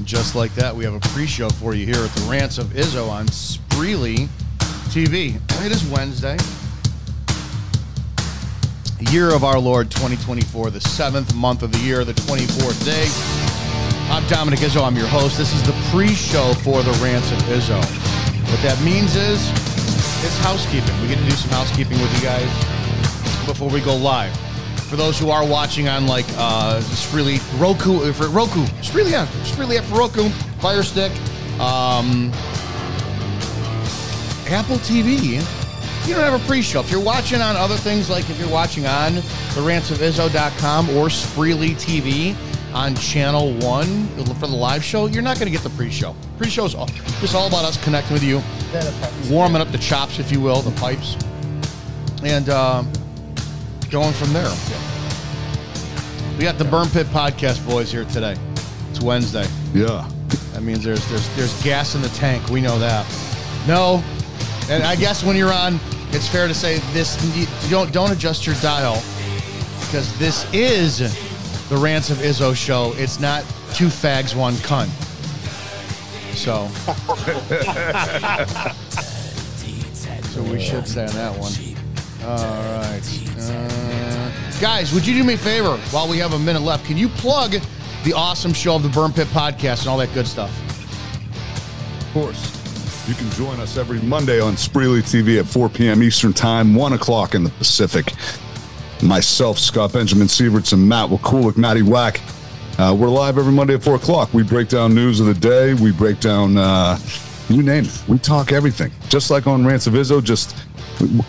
And just like that, we have a pre-show for you here at the Rants of Izzo on Spreely TV. It is Wednesday. Year of our Lord 2024, the seventh month of the year, the 24th day. I'm Dominick Izzo. I'm your host. This is the pre-show for the Rants of Izzo. What that means is it's housekeeping. We get to do some housekeeping with you guys before we go live. For those who are watching on like uh Spreely Roku for Roku, Spreely yeah, Spreely app for Roku, Fire Stick, um, Apple TV. You don't have a pre-show. If you're watching on other things, like if you're watching on the rantsofizzo.com or Spreely TV on channel one for the live show, you're not going to get the pre-show. Pre-show is all, just all about us connecting with you, warming up the chops, if you will, the pipes, and uh, going from there. We got the Burn Pit Podcast boys here today. It's Wednesday. Yeah. That means there's there's there's gas in the tank. We know that. No, and I guess when you're on, it's fair to say this. You don't don't adjust your dial because this is the Rants of Izzo show. It's not two fags one cunt. So, so we should say on that one. All right, uh, guys, would you do me a favor while we have a minute left? Can you plug the awesome show of the Burn Pit podcast and all that good stuff? Of course. You can join us every Monday on Spreely TV at 4 p.m. Eastern Time, 1 o'clock in the Pacific. Myself, Scott Benjamin Sieverts, and Matt Wakulik, Matty Wack. Uh, we're live every Monday at 4 o'clock. We break down news of the day. We break down, uh, you name it. We talk everything. Just like on Rants of Izzo, just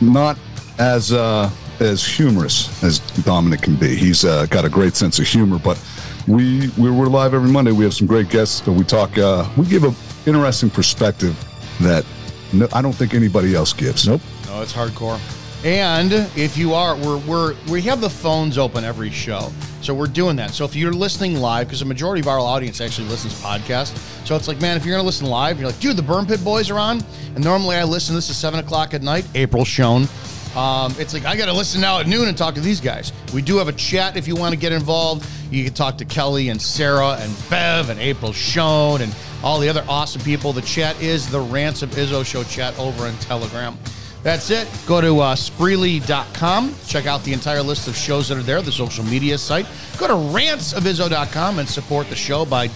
not as uh, as humorous as Dominick can be. He's uh, got a great sense of humor, but we we're, we're live every Monday. We have some great guests. We talk. Uh, we give a interesting perspective that no, I don't think anybody else gives. Nope. No, it's hardcore. And if you are, we're, we're we have the phones open every show, so we're doing that. So if you're listening live, because the majority of our audience actually listens podcast, so it's like, man, if you're gonna listen live, you're like, dude, the Burn Pit Boys are on, and normally I listen. This is seven o'clock at night. April Schoen. Um, it's like I got to listen now at noon and talk to these guys. We do have a chat if you want to get involved. You can talk to Kelly and Sarah and Bev and April Schoen and all the other awesome people. The chat is the Rants of Izzo Show chat over in Telegram. That's it. Go to uh, Spreely.com. Check out the entire list of shows that are there, the social media site. Go to rantsofizzo.com and support the show by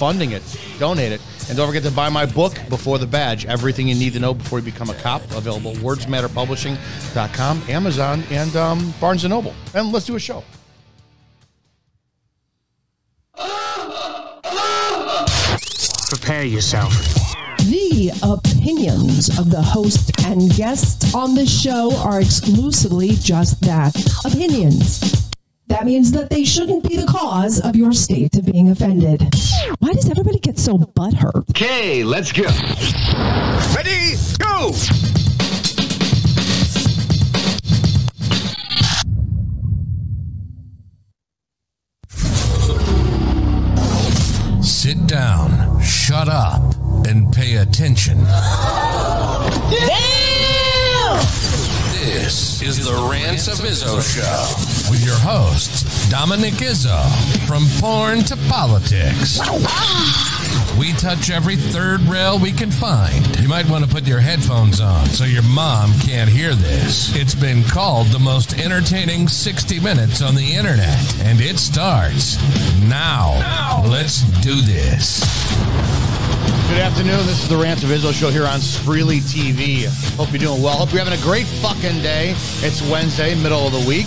funding it, donate it. And don't forget to buy my book, Before the Badge Everything You Need to Know Before You Become a Cop. Available at wordsmatterpublishing.com, Amazon, and um, Barnes & Noble. And let's do a show. Prepare yourself. The opinions of the host and guests on the show are exclusively just that opinions. That means that they shouldn't be the cause of your state of being offended. Why does everybody get so butthurt? Okay, let's go. Ready, go! Sit down, shut up, and pay attention. This is the Rants of Izzo Show with your hosts, Dominick Izzo, from porn to politics. We touch every third rail we can find. You might want to put your headphones on so your mom can't hear this. It's been called the most entertaining 60 minutes on the internet, and it starts now. Let's do this. Good afternoon. This is the of Izzo show here on Spreely TV. Hope you're doing well. Hope you're having a great fucking day. It's Wednesday, middle of the week.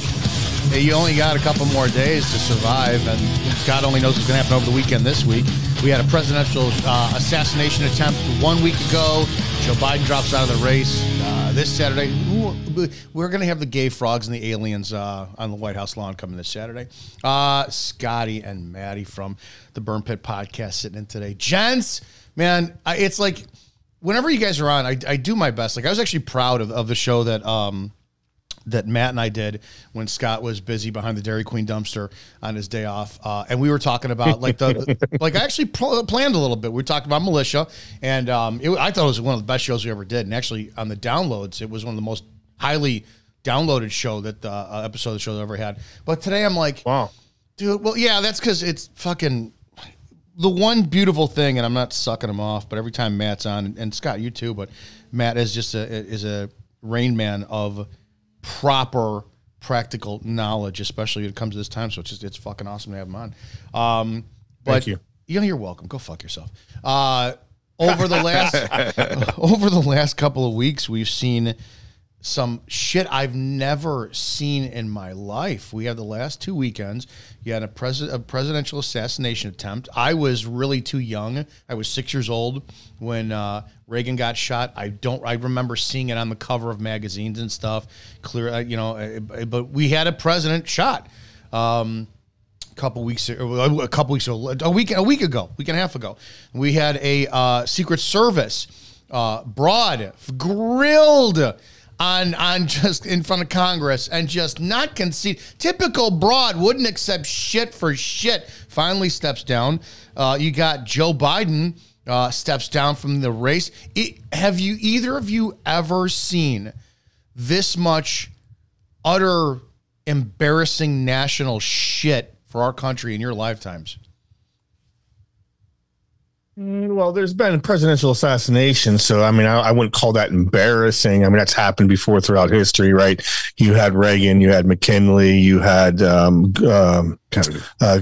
You only got a couple more days to survive, and God only knows what's going to happen over the weekend this week. We had a presidential uh, assassination attempt one week ago. Joe Biden drops out of the race uh, this Saturday. We're going to have the gay frogs and the aliens uh, on the White House lawn coming this Saturday. Uh, Scotty and Maddie from the Burn Pit podcast sitting in today. Gents, man, I, it's like whenever you guys are on, I, I do my best. Like I was actually proud of, of the show that um that Matt and I did when Scott was busy behind the Dairy Queen dumpster on his day off, uh, and we were talking about like the, the- like I actually pl- planned a little bit. We talked about militia, and um, it, I thought it was one of the best shows we ever did. And actually, on the downloads, it was one of the most highly downloaded show that the uh, episode of the show that I ever had. But today, I'm like, Wow. Dude, well, yeah, that's because it's fucking the one beautiful thing, and I'm not sucking him off, but every time Matt's on, and Scott, you too, but Matt is just a is a rain man of proper practical knowledge, especially when it comes to this time. So it's just it's fucking awesome to have him on. Um, but Thank you. You know, you're welcome. Go fuck yourself. Uh, over the last over the last couple of weeks, we've seen some shit I've never seen in my life. We had the last two weekends. You had a, pres- a presidential assassination attempt. I was really too young. I was six years old when uh, Reagan got shot. I don't. I remember seeing it on the cover of magazines and stuff. Clear, uh, you know. uh, But we had a president shot. Um, a couple weeks a couple weeks ago, a week a week ago, week and a half ago, we had a uh, Secret Service uh, broad grilled on on just in front of Congress and just not concede. Typical broad wouldn't accept shit for shit. Finally steps down. Uh, you got Joe Biden uh, steps down from the race. It, have you either of you ever seen this much utter embarrassing national shit for our country in your lifetimes? Mm, Well, there's been presidential assassination, so I mean, I, I wouldn't call that embarrassing. I mean, that's happened before throughout history, right? You had Reagan, you had McKinley, you had um, um, Kennedy. uh,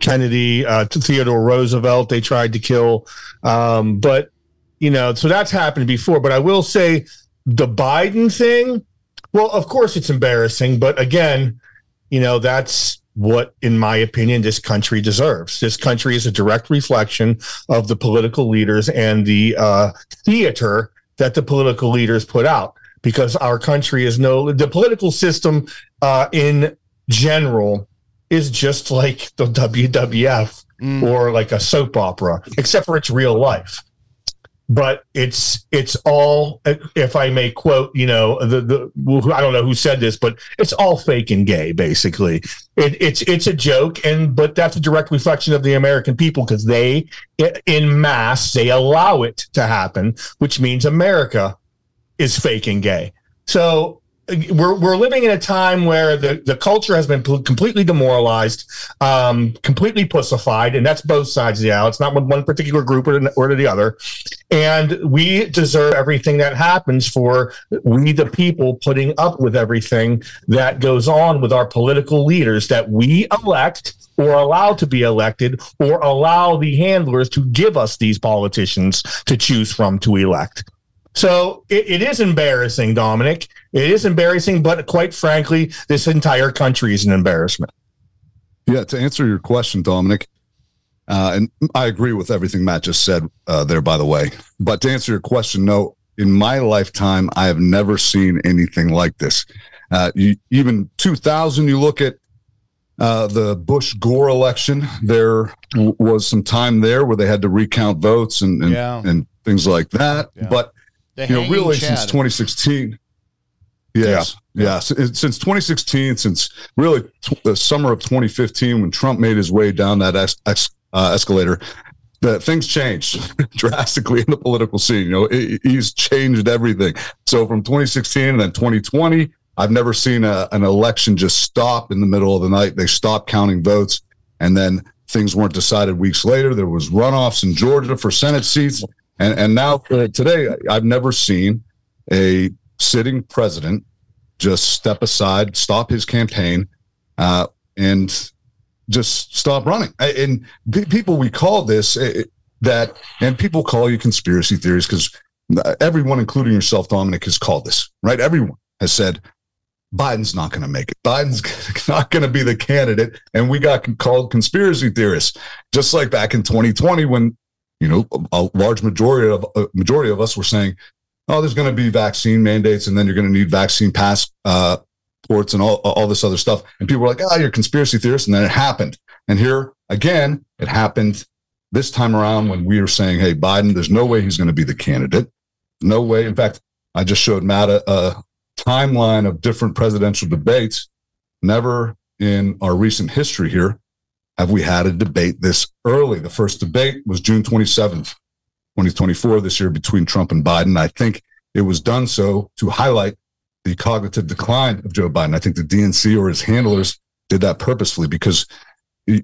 Kennedy, uh, Theodore Roosevelt. They tried to kill, um, but you know, so that's happened before. But I will say, the Biden thing. Well, of course, it's embarrassing, but again, you know, that's what, in my opinion, this country deserves. This country is a direct reflection of the political leaders and the uh, theater that the political leaders put out. Because our country is no, the political system uh, in general is just like the WWF or like a soap opera, except for it's real life. But it's it's all, if I may quote, you know, the the I don't know who said this, but it's all fake and gay, basically. It, it's it's a joke, and but that's a direct reflection of the American people because they, in mass, they allow it to happen, which means America is fake and gay. So we're we're living in a time where the, the culture has been pl- completely demoralized, um, completely pussified, and that's both sides of the aisle. It's not one, one particular group or, or the other. And we deserve everything that happens for we, the people, putting up with everything that goes on with our political leaders that we elect or allow to be elected or allow the handlers to give us these politicians to choose from to elect. So it, it is embarrassing, Dominick. It is embarrassing, but quite frankly, this entire country is an embarrassment. Yeah, to answer your question, Dominick, uh, and I agree with everything Matt just said uh, there, by the way. But to answer your question, no, in my lifetime, I have never seen anything like this. Uh, you, even 2000, you look at uh, the Bush Gore election, there w- was some time there where they had to recount votes and, and, Yeah. and things like that. Yeah. But The you know, really Chad. since 2016. Yes, yeah. Since 2016, since really the summer of 2015, when Trump made his way down that es- ex- uh, escalator, that things changed drastically in the political scene. You know, he- he's changed everything. So from 2016 and then 2020, I've never seen a, an election just stop in the middle of the night. They stopped counting votes, and then things weren't decided weeks later. There was runoffs in Georgia for Senate seats, and and now uh, today, I've never seen a sitting president just step aside, stop his campaign, uh, and just stop running. And pe- people, we call this uh, that, and people call you conspiracy theories because everyone, including yourself, Dominick, has called this, right? Everyone has said Biden's not going to make it. Biden's not going to be the candidate. And we got called conspiracy theorists, just like back in 2020 when, you know, a large majority of a majority of us were saying, oh, there's going to be vaccine mandates and then you're going to need vaccine pass uh, ports and all, all this other stuff. And people were like, oh, you're a conspiracy theorist. And then it happened. And here again, it happened this time around when we were saying, hey, Biden, there's no way he's going to be the candidate. No way. In fact, I just showed Matt a, a timeline of different presidential debates. Never in our recent history here have we had a debate this early. The first debate was June 27th, 2024, this year between Trump and Biden. I think it was done so to highlight the cognitive decline of Joe Biden. I think the DNC or his handlers did that purposefully because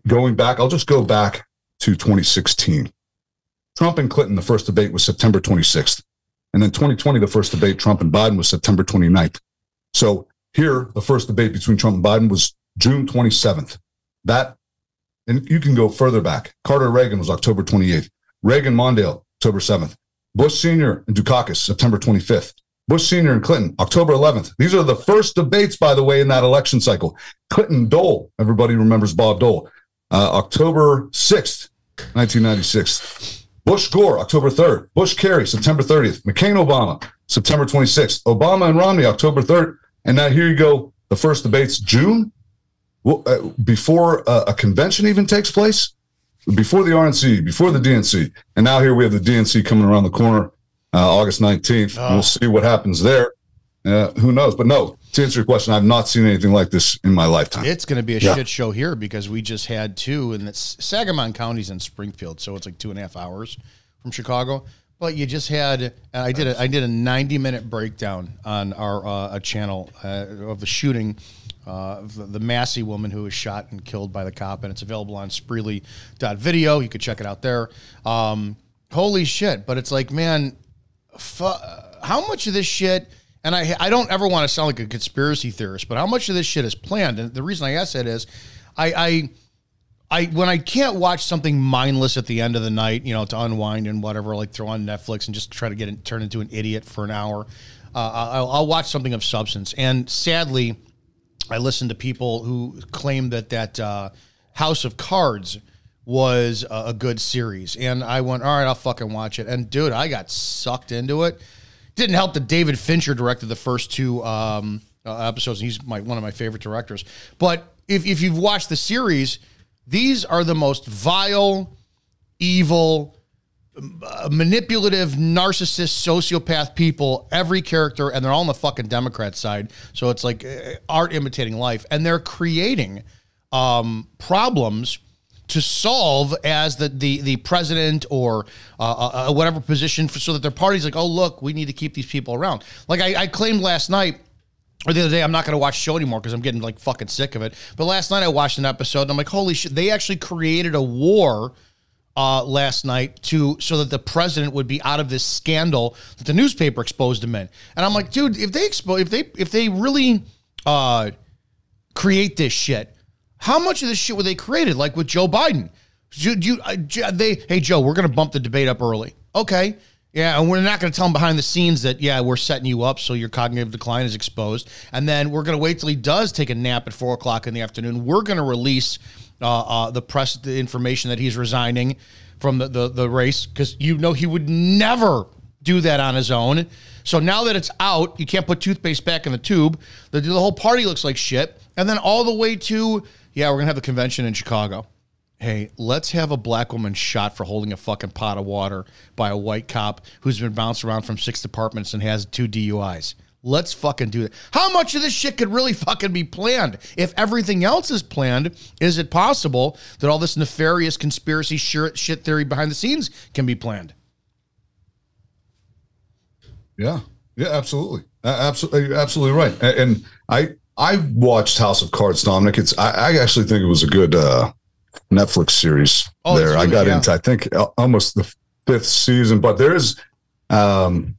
going back, I'll just go back to 2016. Trump and Clinton, the first debate was September 26th. And then 2020, the first debate, Trump and Biden was September 29th. So here, the first debate between Trump and Biden was June 27th. That, and you can go further back. Carter Reagan was October 28th. Reagan Mondale, October 7th. Bush Sr. and Dukakis, September 25th. Bush Sr. and Clinton, October 11th. These are the first debates, by the way, in that election cycle. Clinton Dole, everybody remembers Bob Dole, uh, October 6th, 1996. Bush Gore, October 3rd. Bush Kerry, September 30th. McCain Obama, September 26th. Obama and Romney, October 3rd. And now here you go. The first debates, June, well, uh, before uh, a convention even takes place, before the RNC, before the DNC. And now here we have the DNC coming around the corner uh, August 19th. Oh. We'll see what happens there. Uh, who knows? But no, to answer your question, I've not seen anything like this in my lifetime. It's going to be a Yeah. shit show here because we just had two, and it's Sangamon County's in Springfield, so it's like two and a half hours from Chicago. But you just had, and I did a, I did a ninety minute breakdown on our uh, a channel uh, of the shooting. Uh, the, the Massey woman who was shot and killed by the cop, and it's available on Spreely.video. You could check it out there. Um, holy shit! But it's like, man, fu- how much of this shit and I I don't ever want to sound like a conspiracy theorist, but how much of this shit is planned? And the reason I ask that is I I I when I can't watch something mindless at the end of the night, you know, to unwind and whatever, like throw on Netflix and just try to get it, turn into an idiot for an hour. Uh, I'll, I'll watch something of substance. And sadly, I listened to people who claim that that uh, House of Cards was a, a good series, and I went, all right, I'll fucking watch it. And dude, I got sucked into it. Didn't help that David Fincher directed the first two um, uh, episodes, and he's my one of my favorite directors. But if if you've watched the series, these are the most vile, evil, manipulative, narcissist, sociopath people, every character, and they're all on the fucking Democrat side. So it's like uh, art imitating life. And they're creating um, problems to solve as the, the, the president or uh, uh, whatever position for, so that their party's like, oh, look, we need to keep these people around. Like I, I claimed last night, or the other day, I'm not going to watch show anymore because I'm getting like fucking sick of it. But last night I watched an episode and I'm like, holy shit, they actually created a war uh, last night to so that the president would be out of this scandal that the newspaper exposed him in. And I'm like, dude, if they expose, if they if they really uh, create this shit, how much of this shit were they created? Like with Joe Biden, do, you, uh, they hey Joe, we're to bump the debate up early. Okay. Yeah, and we're not going to tell him behind the scenes that yeah we're setting you up so your cognitive decline is exposed, and then we're going to wait till he does take a nap at four o'clock in the afternoon. We're going to release uh, uh, the press the information that he's resigning from the the, the race because you know he would never do that on his own. So now that it's out, you can't put toothpaste back in the tube. The, the whole party looks like shit, and then all the way to yeah we're going to have the convention in Chicago hey, let's have a black woman shot for holding a fucking pot of water by a white cop who's been bounced around from six departments and has two DUIs. Let's fucking do that. How much of this shit could really fucking be planned? If everything else is planned, is it possible that all this nefarious conspiracy shit shit theory behind the scenes can be planned? Yeah, yeah, absolutely, absolutely, you're absolutely right. And I I watched House of Cards, Dominick. It's I, I actually think it was a good uh, Netflix series. Oh, there, I got yeah. into I think uh, almost the fifth season, but there is um,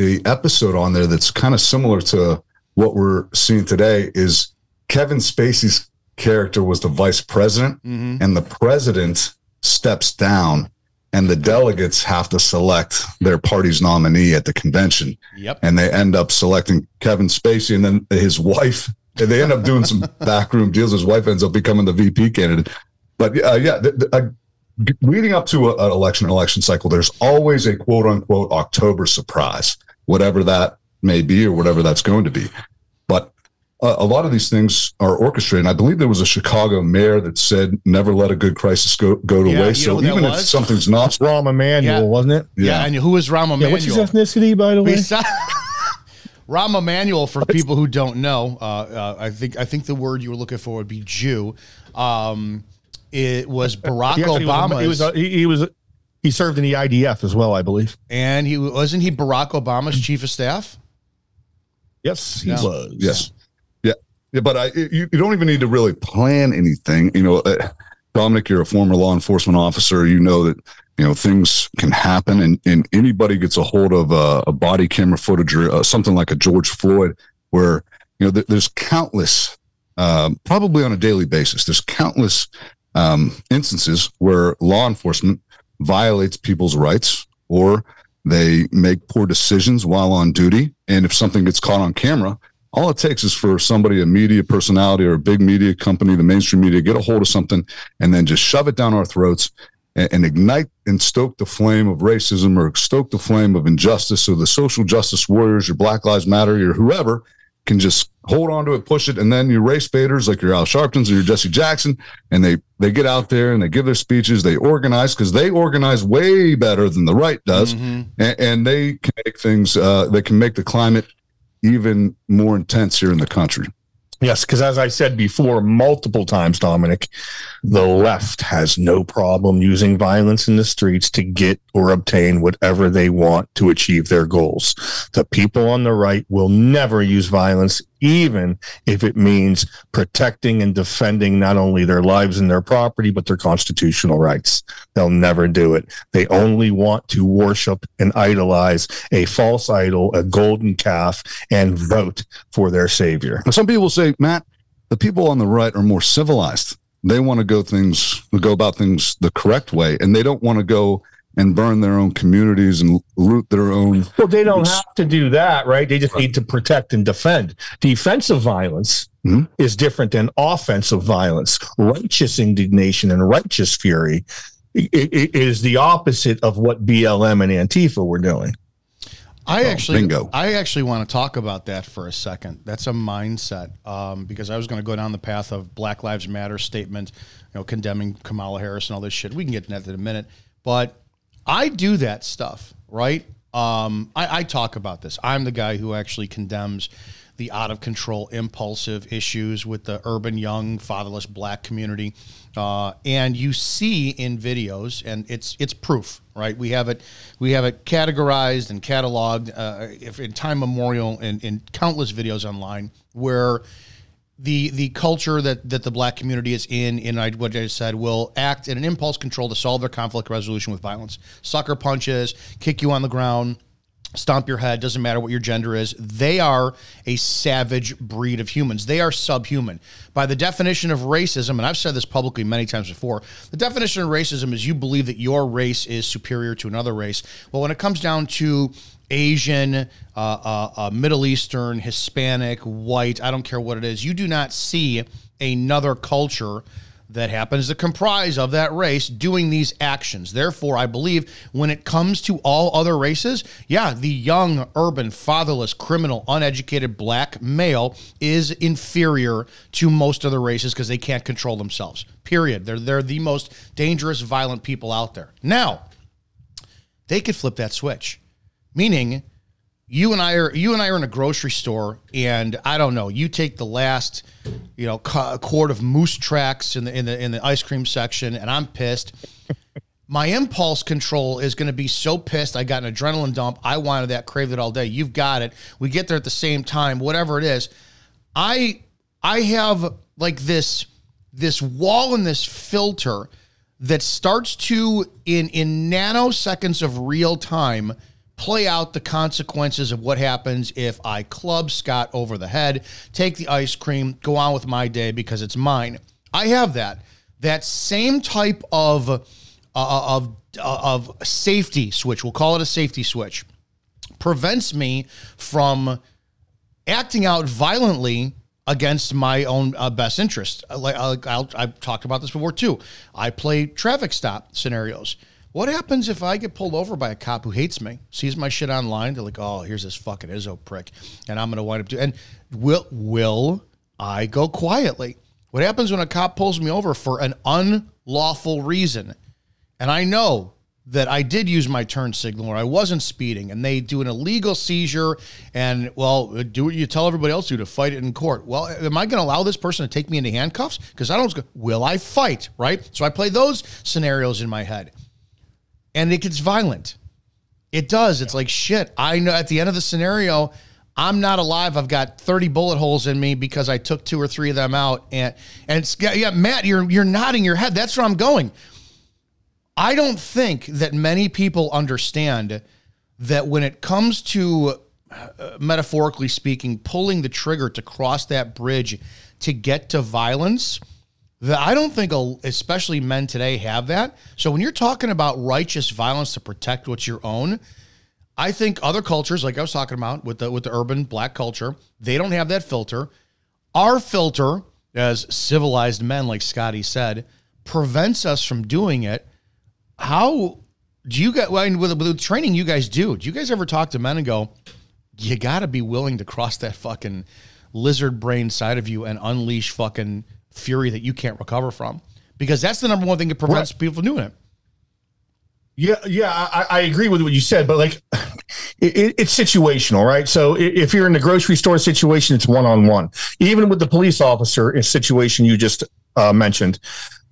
a episode on there that's kind of similar to what we're seeing today. Is Kevin Spacey's character was the vice president, Mm-hmm. and the president steps down. And the delegates have to select their party's nominee at the convention Yep. and they end up selecting Kevin Spacey, and then his wife. and They end up doing some backroom deals. His wife ends up becoming the VP candidate. But uh, yeah, the, the, uh, leading up to a- an election, an election cycle, there's always a quote unquote October surprise, whatever that may be or whatever that's going to be. But uh, a lot of these things are orchestrated. And I believe there was a Chicago mayor that said, "Never let a good crisis go go to Yeah, waste." So even if something's not, Rahm Emanuel, Yeah. wasn't it? Yeah. Yeah. and who is Rahm Yeah, Emanuel? what's his ethnicity, by the way? Besi- Rahm Emanuel, for people who don't know, uh, uh, I think I think the word you were looking for would be Jew. Um, it was Barack He was a- Obama. He was, a- he, he was he served in the IDF as well, I believe. and he wasn't he Barack Obama's chief of staff. Yes, he Yeah. was. Yes. Yeah. Yeah. But I, you, you don't even need to really plan anything. You know, uh, Dominick, you're a former law enforcement officer. You know that you know things can happen, and, and anybody gets a hold of a, a body camera footage or uh, something like a George Floyd, where you know th- there's countless, um, probably on a daily basis, there's countless um, instances where law enforcement violates people's rights or they make poor decisions while on duty, and if something gets caught on camera, all it takes is for somebody, a media personality or a big media company, the mainstream media, get a hold of something and then just shove it down our throats and, and, ignite and stoke the flame of racism or stoke the flame of injustice. So the social justice warriors, your Black Lives Matter, your whoever can just hold on to it, push it, and then your race baiters like your Al Sharptons or your Jesse Jackson, and they they get out there and they give their speeches, they organize because they organize way better than the right does, mm-hmm. and, and, they can make things. Uh, they can make the climate even more intense here in the country. Yes, because as I said before, multiple times, Dominick, the left has no problem using violence in the streets to get or obtain whatever they want to achieve their goals. The people on the right will never use violence even if it means protecting and defending not only their lives and their property, but their constitutional rights. They'll never do it. They only want to worship and idolize a false idol, a golden calf, and vote for their savior. Some people say, Matt, the people on the right are more civilized. They want to go things, go about things the correct way, and they don't want to go and burn their own communities and loot their own. Well, they don't have to do that, right? They just right. need to protect and defend. Defensive violence mm-hmm. is different than offensive violence. Righteous indignation and righteous fury is the opposite of what BLM and Antifa were doing. I actually, bingo. I actually want to talk about that for a second. That's a mindset um, because I was going to go down the path of Black Lives Matter statement, you know, condemning Kamala Harris and all this shit. We can get to that in a minute, but I do that stuff, right? Um, I, I talk about this. I'm the guy who actually condemns the out of control, impulsive issues with the urban, young, fatherless black community. Uh, and you see in videos, and it's it's proof, right? We have it, we have it categorized and cataloged uh, if in time memorial in, in countless videos online where the the culture that that the black community is in in what I just said will act in an impulse control to solve their conflict resolution with violence. Sucker punches, kick you on the ground, stomp your head, doesn't matter what your gender is. They are a savage breed of humans. They are subhuman. By the definition of racism, and I've said this publicly many times before, the definition of racism is you believe that your race is superior to another race. Well, when it comes down to Asian, uh, uh, uh, Middle Eastern, Hispanic, white, I don't care what it is, you do not see another culture that happens to comprise of that race doing these actions. Therefore, I believe when it comes to all other races, yeah, the young, urban, fatherless, criminal, uneducated black male is inferior to most other races because they can't control themselves. Period. They're they're the most dangerous, violent people out there. Now, they could flip that switch. Meaning, you and I are you and I are in a grocery store, and I don't know. You take the last, you know, quart of moose tracks in the in the in the ice cream section, and I'm pissed. My impulse control is going to be so pissed. I got an adrenaline dump. I wanted that, craved it all day. You've got it. We get there at the same time. Whatever it is, I I have like this this wall and this filter that starts to in in nanoseconds of real time play out the consequences of what happens if I club Scott over the head, take the ice cream, go on with my day because it's mine. I have that. That same type of uh, of uh, of safety switch. We'll call it a safety switch. Prevents me from acting out violently against my own uh, best interest. Like i have talked about this before too. I play traffic stop scenarios. What happens if I get pulled over by a cop who hates me, sees my shit online? They're like, "Oh, here's this fucking Izzo prick," and I'm gonna wind up doing. And will will I go quietly? What happens when a cop pulls me over for an unlawful reason, and I know that I did use my turn signal or I wasn't speeding, and they do an illegal seizure, and well, do what you tell everybody else to to fight it in court. Well, am I going to allow this person to take me into handcuffs? Because I don't. Will I fight? Right. So I play those scenarios in my head and it gets violent. It does. It's like shit. I know at the end of the scenario, I'm not alive. I've got 30 bullet holes in me because I took two or three of them out. And and it's yeah, Matt, you're you're nodding your head. That's where I'm going. I don't think that many people understand that when it comes to uh, metaphorically speaking, pulling the trigger to cross that bridge to get to violence, that I don't think especially men today have that. So when you're talking about righteous violence to protect what's your own, I think other cultures, like I was talking about with the with the urban black culture, they don't have that filter. Our filter, as civilized men, like Scotty said, prevents us from doing it. How do you get well, with, with the training you guys do? Do you guys ever talk to men and go, you got to be willing to cross that fucking lizard brain side of you and unleash fucking fury that you can't recover from because that's the number one thing that prevents right. people from doing it. Yeah, yeah, I, I, agree with what you said, but like, it, it's situational, right? So if you're in the grocery store situation, it's one on one. Even with the police officer, a situation you just uh, mentioned,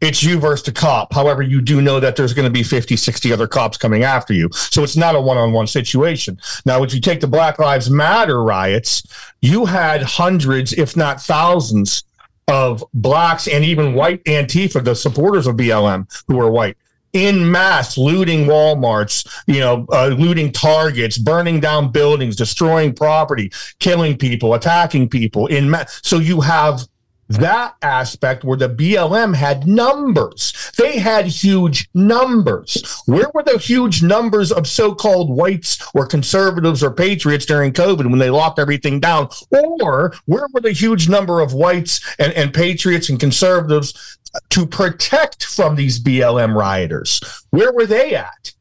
it's you versus the cop. However, you do know that there's going to be 50, 60 other cops coming after you. So it's not a one on one situation. Now, if you take the Black Lives Matter riots, you had hundreds, if not thousands, of blacks and even white Antifa, the supporters of BLM, who are white, in mass looting Walmarts, you know, uh, looting Targets, burning down buildings, destroying property, killing people, attacking people in mass. So you have that aspect where the BLM had numbers. They had huge numbers. Where were the huge numbers of so called whites or conservatives or patriots during COVID when they locked everything down? Or where were the huge number of whites and, and patriots and conservatives to protect from these BLM rioters? Where were they at?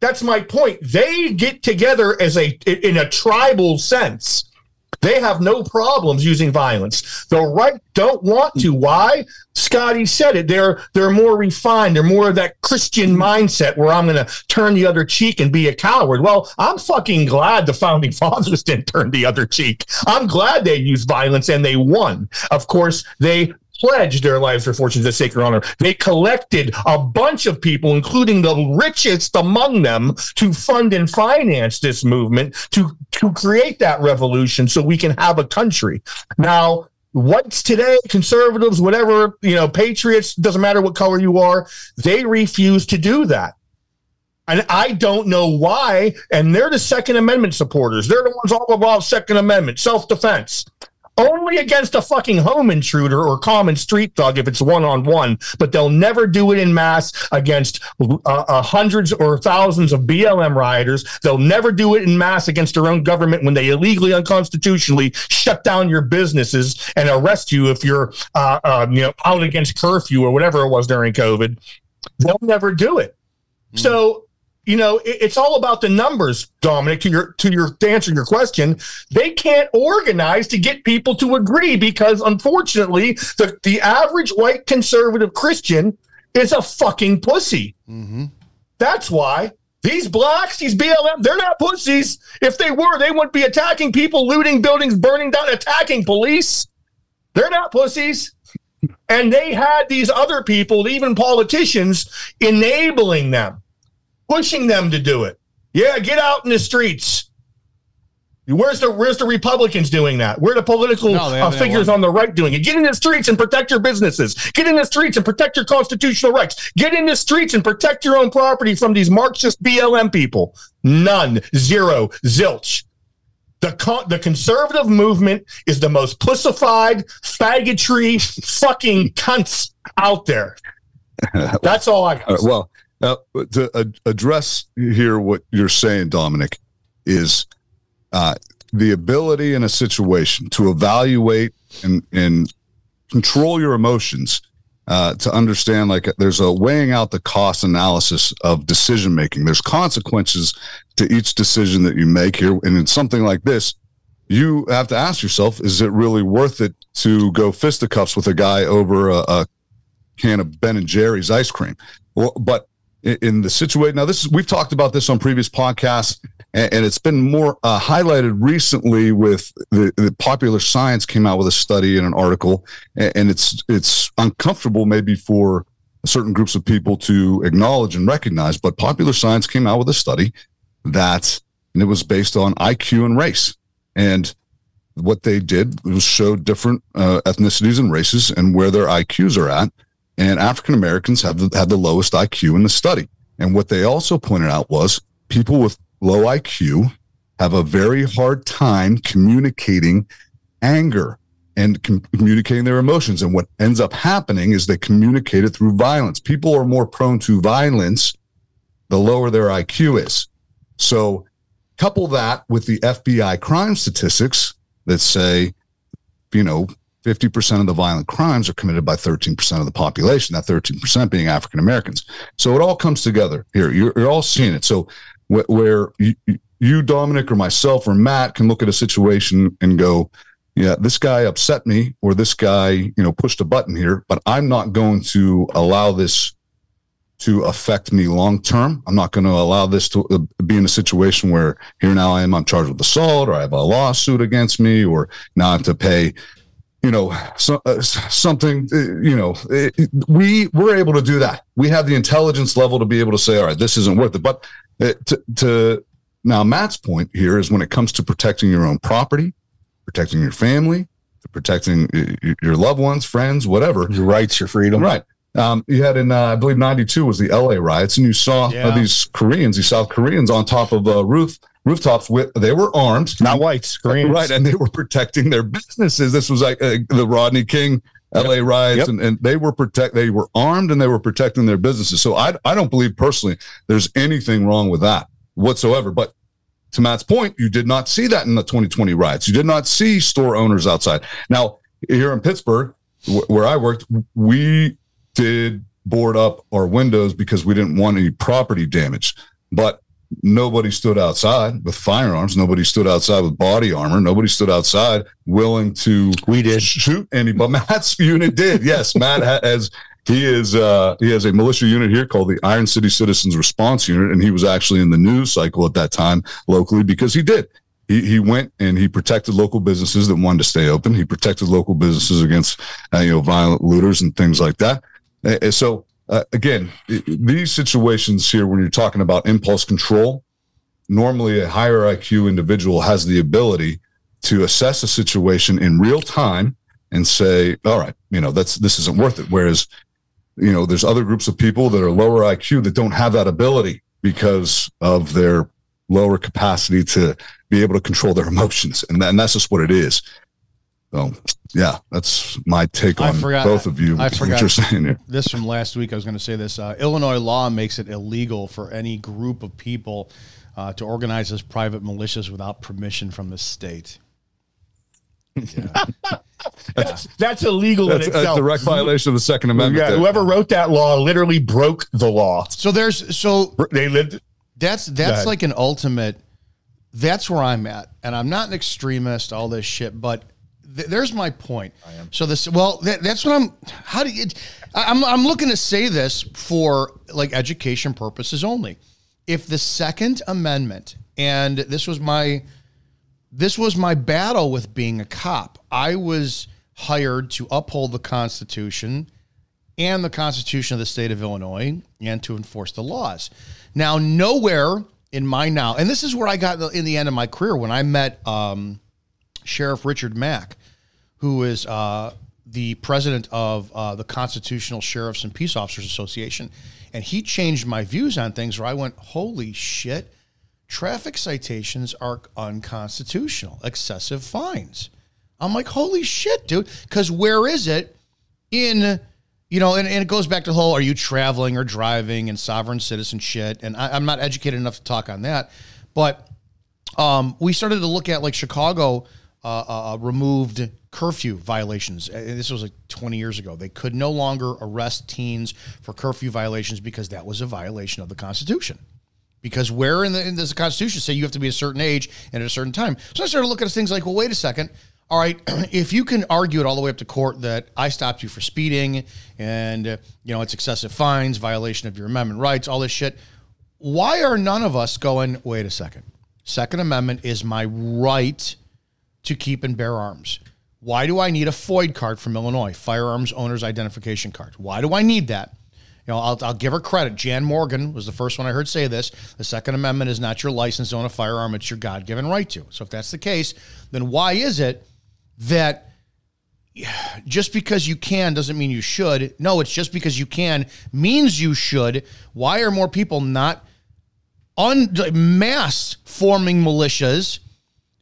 That's my point. They get together as a in a tribal sense they have no problems using violence. The right don't want to. Why? Scotty said it. They're they're more refined. They're more of that Christian mindset where I'm going to turn the other cheek and be a coward. Well, I'm fucking glad the founding fathers didn't turn the other cheek. I'm glad they used violence and they won. Of course, they pledged their lives, their fortunes, their sacred honor. They collected a bunch of people, including the richest among them, to fund and finance this movement to, to create that revolution so we can have a country. Now, whites today, conservatives, whatever, you know, patriots, doesn't matter what color you are, they refuse to do that. And I don't know why. And they're the Second Amendment supporters. They're the ones all about Second Amendment, self defense only against a fucking home intruder or common street thug if it's one on one, but they'll never do it in mass against uh, uh, hundreds or thousands of BLM rioters. They'll never do it in mass against their own government when they illegally, unconstitutionally shut down your businesses and arrest you if you're, uh, uh, you know, out against curfew or whatever it was during COVID. They'll never do it. Mm. So you know, it, it's all about the numbers, Dominick. To your to your to answer your question, they can't organize to get people to agree because, unfortunately, the the average white conservative Christian is a fucking pussy. Mm-hmm. That's why these blacks, these BLM, they're not pussies. If they were, they wouldn't be attacking people, looting buildings, burning down, attacking police. They're not pussies. And they had these other people, even politicians, enabling them pushing them to do it. Yeah, get out in the streets. Where's the where's the Republicans doing that? Where are the political no, uh, figures on the right doing it? Get in the streets and protect your businesses. Get in the streets and protect your constitutional rights. Get in the streets and protect your own property from these Marxist BLM people. None, zero, zilch. The con- the conservative movement is the most pussified, faggotry, fucking cunts out there. That's all I got. well, now, to uh, address here what you're saying, Dominick, is uh, the ability in a situation to evaluate and, and control your emotions uh, to understand like there's a weighing out the cost analysis of decision making. There's consequences to each decision that you make here. And in something like this, you have to ask yourself, is it really worth it to go fisticuffs with a guy over a, a can of Ben and Jerry's ice cream? Well, but in the situation. Now, this is we've talked about this on previous podcasts, and, and it's been more uh, highlighted recently with the, the, Popular Science came out with a study in an article, and, and it's it's uncomfortable maybe for certain groups of people to acknowledge and recognize. But Popular Science came out with a study that, and it was based on IQ and race. And what they did was show different uh, ethnicities and races and where their IQs are at. And African Americans have the, have the lowest IQ in the study. And what they also pointed out was people with low IQ have a very hard time communicating anger and com- communicating their emotions. And what ends up happening is they communicate it through violence. People are more prone to violence the lower their IQ is. So couple that with the FBI crime statistics that say, you know, 50% of the violent crimes are committed by 13% of the population, that 13% being African Americans. So it all comes together here. You're, you're all seeing it. So wh- where you, you, Dominick, or myself, or Matt can look at a situation and go, yeah, this guy upset me, or this guy, you know, pushed a button here, but I'm not going to allow this to affect me long term. I'm not going to allow this to uh, be in a situation where here now I am, I'm charged with assault, or I have a lawsuit against me, or now I have to pay you know so, uh, something uh, you know it, we we're able to do that. We have the intelligence level to be able to say all right this isn't worth it. But uh, to, to now matt's point here is when it comes to protecting your own property protecting your family protecting uh, your loved ones friends whatever. Your rights your freedom. Right um, you had in uh, I believe '92 was the LA riots, and you saw yeah. uh, these Koreans, these South Koreans, on top of a roof rooftops with they were armed, not whites, Koreans, right? And they were protecting their businesses. This was like uh, the Rodney King LA yep. riots, yep. and, and they were protect they were armed and they were protecting their businesses. So I I don't believe personally there's anything wrong with that whatsoever. But to Matt's point, you did not see that in the 2020 riots. You did not see store owners outside. Now here in Pittsburgh, where I worked, we did board up our windows because we didn't want any property damage. But nobody stood outside with firearms. Nobody stood outside with body armor. Nobody stood outside willing to we did shoot anybody. Matt's unit did. Yes, Matt has. He is. Uh, he has a militia unit here called the Iron City Citizens Response Unit, and he was actually in the news cycle at that time locally because he did. He, he went and he protected local businesses that wanted to stay open. He protected local businesses against uh, you know violent looters and things like that. Uh, so uh, again, these situations here, when you're talking about impulse control, normally a higher IQ individual has the ability to assess a situation in real time and say, all right, you know, that's this isn't worth it. Whereas, you know, there's other groups of people that are lower IQ that don't have that ability because of their lower capacity to be able to control their emotions. And, that, and that's just what it is. So yeah, that's my take on forgot, both of you. I forgot you're saying here. This from last week. I was going to say this. Uh, Illinois law makes it illegal for any group of people uh, to organize as private militias without permission from the state. Yeah. that's, that's illegal that's, in itself. a direct violation of the Second Amendment. Yeah, whoever wrote that law literally broke the law. So there's so they lived. That's that's like an ultimate. That's where I'm at, and I'm not an extremist. All this shit, but th- there's my point. I am. So this, well, that, that's what I'm. How do you? I'm I'm looking to say this for like education purposes only. If the Second Amendment, and this was my, this was my battle with being a cop. I was hired to uphold the Constitution and the Constitution of the state of Illinois and to enforce the laws. Now, nowhere in my now, and this is where I got in the end of my career when I met um, Sheriff Richard Mack, who is uh, the president of uh, the Constitutional Sheriffs and Peace Officers Association. And he changed my views on things where I went, holy shit, traffic citations are unconstitutional, excessive fines. I'm like, holy shit, dude. Because where is it in, you know, and, and it goes back to the whole are you traveling or driving and sovereign citizen shit? And I, I'm not educated enough to talk on that. But um, we started to look at like Chicago uh, uh, uh, removed curfew violations. This was like 20 years ago. They could no longer arrest teens for curfew violations because that was a violation of the Constitution. Because where in the, in the Constitution say you have to be a certain age and at a certain time? So I started looking at things like, well, wait a second. All right, if you can argue it all the way up to court that I stopped you for speeding and uh, you know it's excessive fines, violation of your amendment rights, all this shit, why are none of us going? Wait a second. Second Amendment is my right to keep and bear arms. Why do I need a FOID card from Illinois, Firearms Owners Identification Card? Why do I need that? You know, I'll, I'll give her credit. Jan Morgan was the first one I heard say this. The Second Amendment is not your license to own a firearm; it's your God-given right to. So, if that's the case, then why is it that just because you can doesn't mean you should? No, it's just because you can means you should. Why are more people not un mass forming militias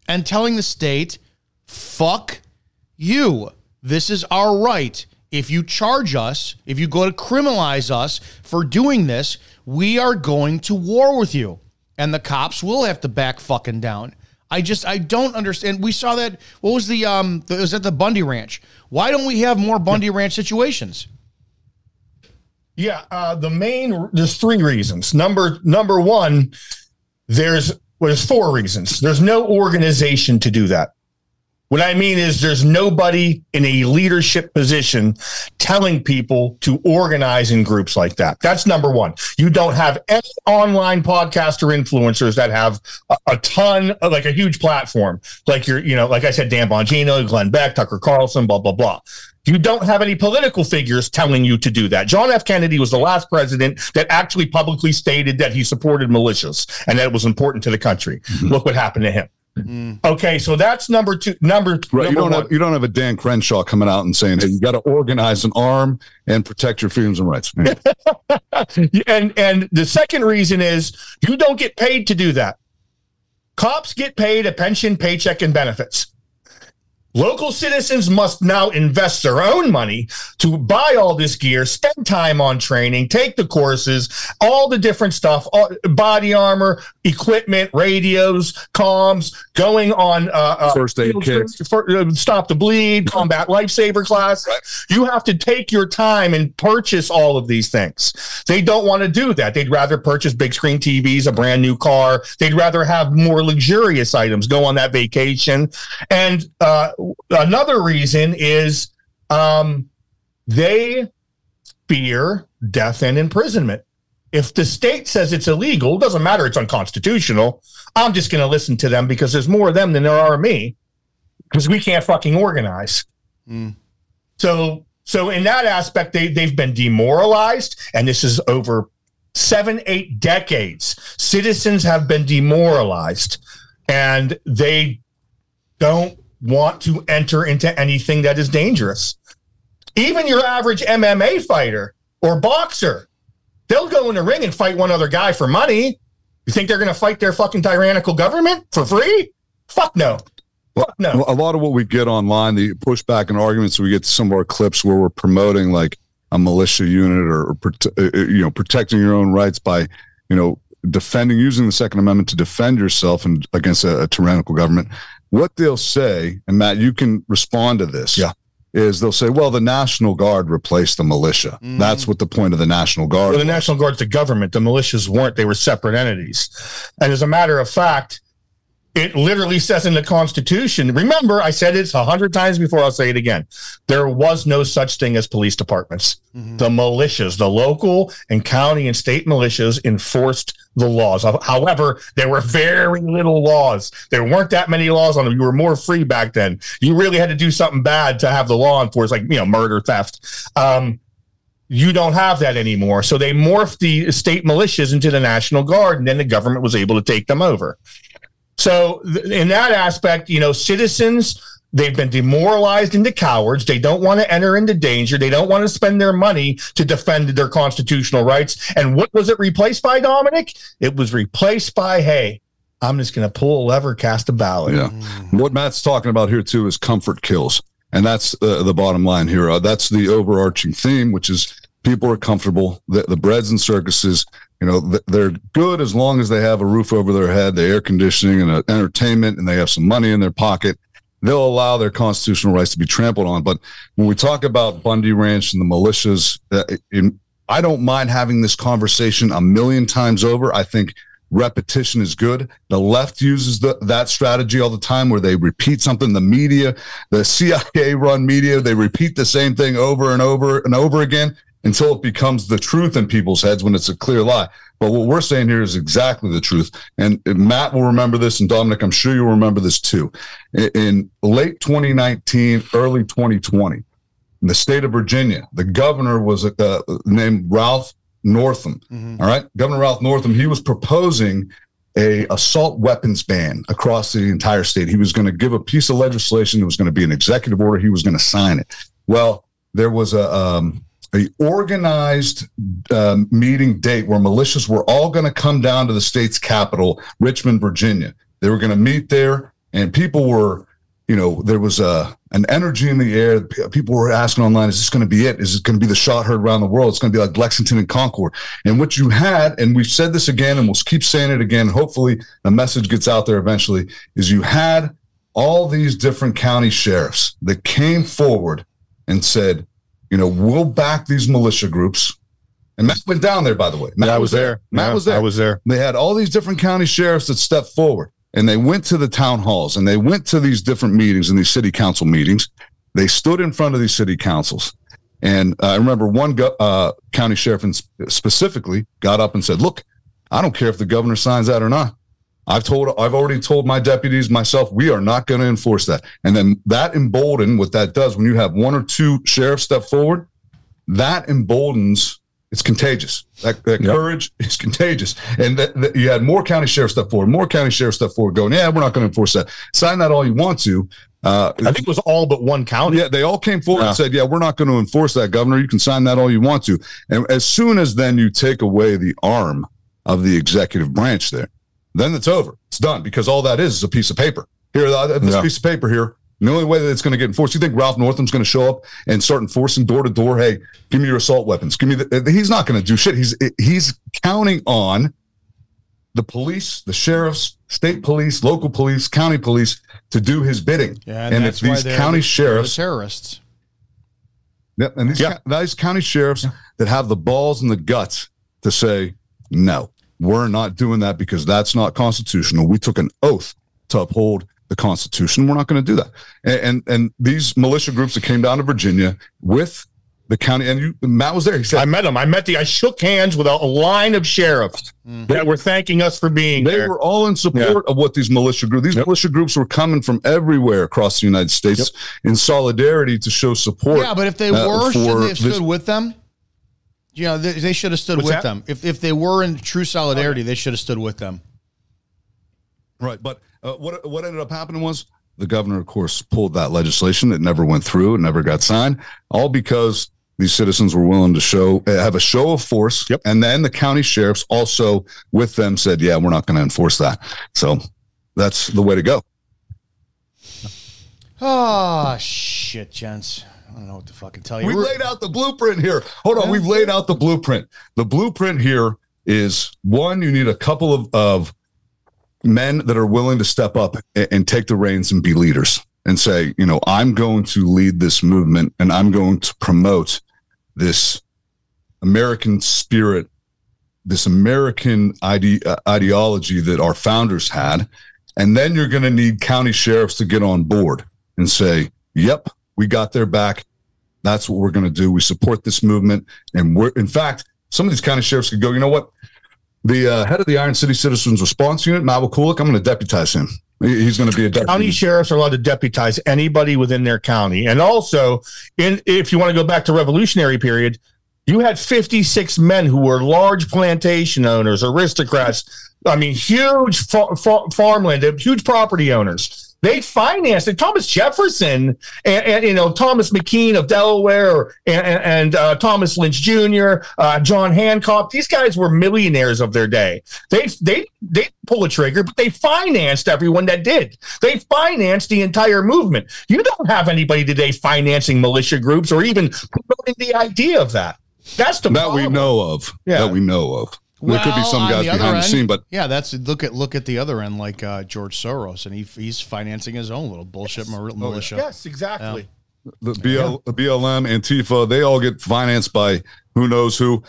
and telling the state, "Fuck you"? This is our right. If you charge us, if you go to criminalize us for doing this, we are going to war with you. And the cops will have to back fucking down. I just I don't understand. We saw that. What was the um? It was at the Bundy Ranch. Why don't we have more Bundy Ranch situations? Yeah, uh, the main there's three reasons. Number number one, there's well, there's four reasons. There's no organization to do that. What I mean is there's nobody in a leadership position telling people to organize in groups like that. That's number one. You don't have any online podcaster influencers that have a, a ton of like a huge platform. Like you're, you know, like I said, Dan Bongino, Glenn Beck, Tucker Carlson, blah, blah, blah. You don't have any political figures telling you to do that. John F. Kennedy was the last president that actually publicly stated that he supported militias and that it was important to the country. Mm-hmm. Look what happened to him. Mm. Okay, so that's number two. Number, right, number you don't one. have you don't have a Dan Crenshaw coming out and saying, "Hey, you got to organize an arm and protect your freedoms and rights." and and the second reason is you don't get paid to do that. Cops get paid a pension, paycheck, and benefits. Local citizens must now invest their own money to buy all this gear, spend time on training, take the courses, all the different stuff, all, body armor, equipment, radios, comms, going on uh, uh, first aid kits, for, uh, stop the bleed, combat lifesaver class. Right. You have to take your time and purchase all of these things. They don't want to do that. They'd rather purchase big screen TVs, a brand new car. They'd rather have more luxurious items, go on that vacation, and uh, another reason is um, they fear death and imprisonment. If the state says it's illegal, doesn't matter, it's unconstitutional. I'm just going to listen to them because there's more of them than there are of me because we can't fucking organize. Mm. So, so in that aspect, they, they've been demoralized, and this is over seven, eight decades. Citizens have been demoralized, and they don't want to enter into anything that is dangerous. Even your average MMA fighter or boxer, they'll go in the ring and fight one other guy for money. You think they're going to fight their fucking tyrannical government for free? Fuck no. Fuck no. A lot of what we get online, the pushback and arguments, we get some of our clips where we're promoting like a militia unit or, or uh, uh, you know protecting your own rights by you know defending using the Second Amendment to defend yourself and against a, a tyrannical government what they'll say, and Matt, you can respond to this. Yeah. Is they'll say, well, the National Guard replaced the militia. Mm. That's what the point of the National Guard. Well, the National Guard's the government. The militias weren't. They were separate entities. And as a matter of fact, it literally says in the Constitution. Remember, I said it a hundred times before. I'll say it again. There was no such thing as police departments. Mm-hmm. The militias, the local and county and state militias, enforced the laws. However, there were very little laws. There weren't that many laws on them. You were more free back then. You really had to do something bad to have the law enforced, like you know, murder, theft. Um, you don't have that anymore. So they morphed the state militias into the National Guard, and then the government was able to take them over. So, th- in that aspect, you know, citizens, they've been demoralized into cowards. They don't want to enter into danger. They don't want to spend their money to defend their constitutional rights. And what was it replaced by, Dominic? It was replaced by, hey, I'm just going to pull a lever, cast a ballot. Yeah. What Matt's talking about here, too, is comfort kills. And that's uh, the bottom line here. Uh, that's the overarching theme, which is people are comfortable. The, the breads and circuses you know they're good as long as they have a roof over their head the air conditioning and uh, entertainment and they have some money in their pocket. They'll allow their constitutional rights to be trampled on. But when we talk about bundy ranch and the militias uh, in, i don't mind having this conversation a million times over. I think repetition is good. The left uses the, that strategy all the time where they repeat something. The media the cia run media they repeat the same thing over and over and over again until it becomes the truth in people's heads when it's a clear lie. But what we're saying here is exactly the truth. And Matt will remember this, and Dominic, I'm sure you'll remember this too. In late 2019, early 2020, in the state of Virginia. The governor was uh, named Ralph Northam. All right, Governor Ralph Northam. He was proposing a assault weapons ban across the entire state. He was going to give a piece of legislation. It was going to be an executive order. He was going to sign it. Well, there was a um, a organized um, meeting date where militias were all going to come down to the state's capital, Richmond, Virginia. They were going to meet there, and people were, you know, there was a an energy in the air. People were asking online, "Is this going to be it? Is it going to be the shot heard around the world? It's going to be like Lexington and Concord." And what you had, and we've said this again, and we'll keep saying it again. Hopefully, the message gets out there eventually. Is you had all these different county sheriffs that came forward and said, you know, we'll back these militia groups. And Matt went down there, by the way. Matt Yeah, I was there. Matt Yeah, was there. I was there. They had all these different county sheriffs that stepped forward and they went to the town halls and they went to these different meetings and these city council meetings. They stood in front of these city councils. And uh, I remember one go- uh, county sheriff in sp- specifically got up and said, Look, I don't care if the governor signs that or not. I've told, I've already told my deputies myself, we are not going to enforce that. And then that emboldened what that does when you have one or two sheriffs step forward, that emboldens it's contagious. That, that Yep. courage is contagious. And that, that you had more county sheriffs step forward, more county sheriffs step forward going, yeah, we're not going to enforce that. Sign that all you want to. Uh, I think it was all but one county. yeah, they all came forward Yeah. and said, "Yeah, we're not going to enforce that, Governor. You can sign that all you want to." And as soon as then you take away the arm of the executive branch, there, then it's over. It's done because all that is is a piece of paper. Here, uh, this Yeah. piece of paper here. The only way that it's going to get enforced, you think Ralph Northam's going to show up and start enforcing door to door? Hey, give me your assault weapons. Give me the. He's not going to do shit. He's he's counting on the police, the sheriffs, state police, local police, county police to do his bidding. Yeah, and, that's if these county the- sheriffs the terrorists. Yep. And these, Yeah. co- these county sheriffs that have the balls and the guts to say, no, we're not doing that because that's not constitutional. We took an oath to uphold the Constitution. We're not going to do that. And, and and these militia groups that came down to Virginia with the county, and you, Matt was there. He I said met them. I met the. I shook hands with a, a line of sheriffs that were thanking us for being they there. were all in support of what these militia groups. These Yep. militia groups were coming from everywhere across the United States in solidarity to show support. Yeah, but if they uh, were, shouldn't they have stood this- with them? You know, they, they should have stood What's with that? them. If if they were in true solidarity, they should have stood with them. Right, but uh, what what ended up happening was the governor, of course, pulled that legislation. It never went through. It never got signed. All because these citizens were willing to show uh, have a show of force. Yep. And then the county sheriffs also with them said, "Yeah, we're not going to enforce that." So that's the way to go. Oh shit, gents. I don't know what to fucking tell you. We're- laid out the blueprint here. Hold on, we've laid out the blueprint. The blueprint here is one: you need a couple of of men that are willing to step up and, and take the reins and be leaders and say, you know, I'm going to lead this movement and I'm going to promote this American spirit, this American ide- uh, ideology that our founders had. And then you're going to need county sheriffs to get on board and say, yep, we got their back. That's what we're going to do. We support this movement. And we're, in fact, some of these county sheriffs could go, you know what? The uh, head of the Iron City Citizens Response Unit, Matt Wakulik, I'm going to deputize him. He's going to be a deputy. county sheriffs are allowed to deputize anybody within their county. And also, in if you want to go back to revolutionary period, you had 56 men who were large plantation owners, aristocrats. I mean, huge fa- fa- farmland, huge property owners. They financed it. Thomas Jefferson and, and you know Thomas McKean of Delaware and, and, and, uh, Thomas Lynch Jr., uh, John Hancock. These guys were millionaires of their day. They they they pull a trigger, but they financed everyone that did. They financed the entire movement. You don't have anybody today financing militia groups or even promoting the idea of that. That's the that we know of. Yeah. That we know of. There could be some guys the other behind the scene, but yeah, that's look at look at the other end, like uh, George Soros, and he he's financing his own little bullshit Oh, mil- militia. Yes, exactly. the BL, the BLM, Antifa, they all get financed by who knows who.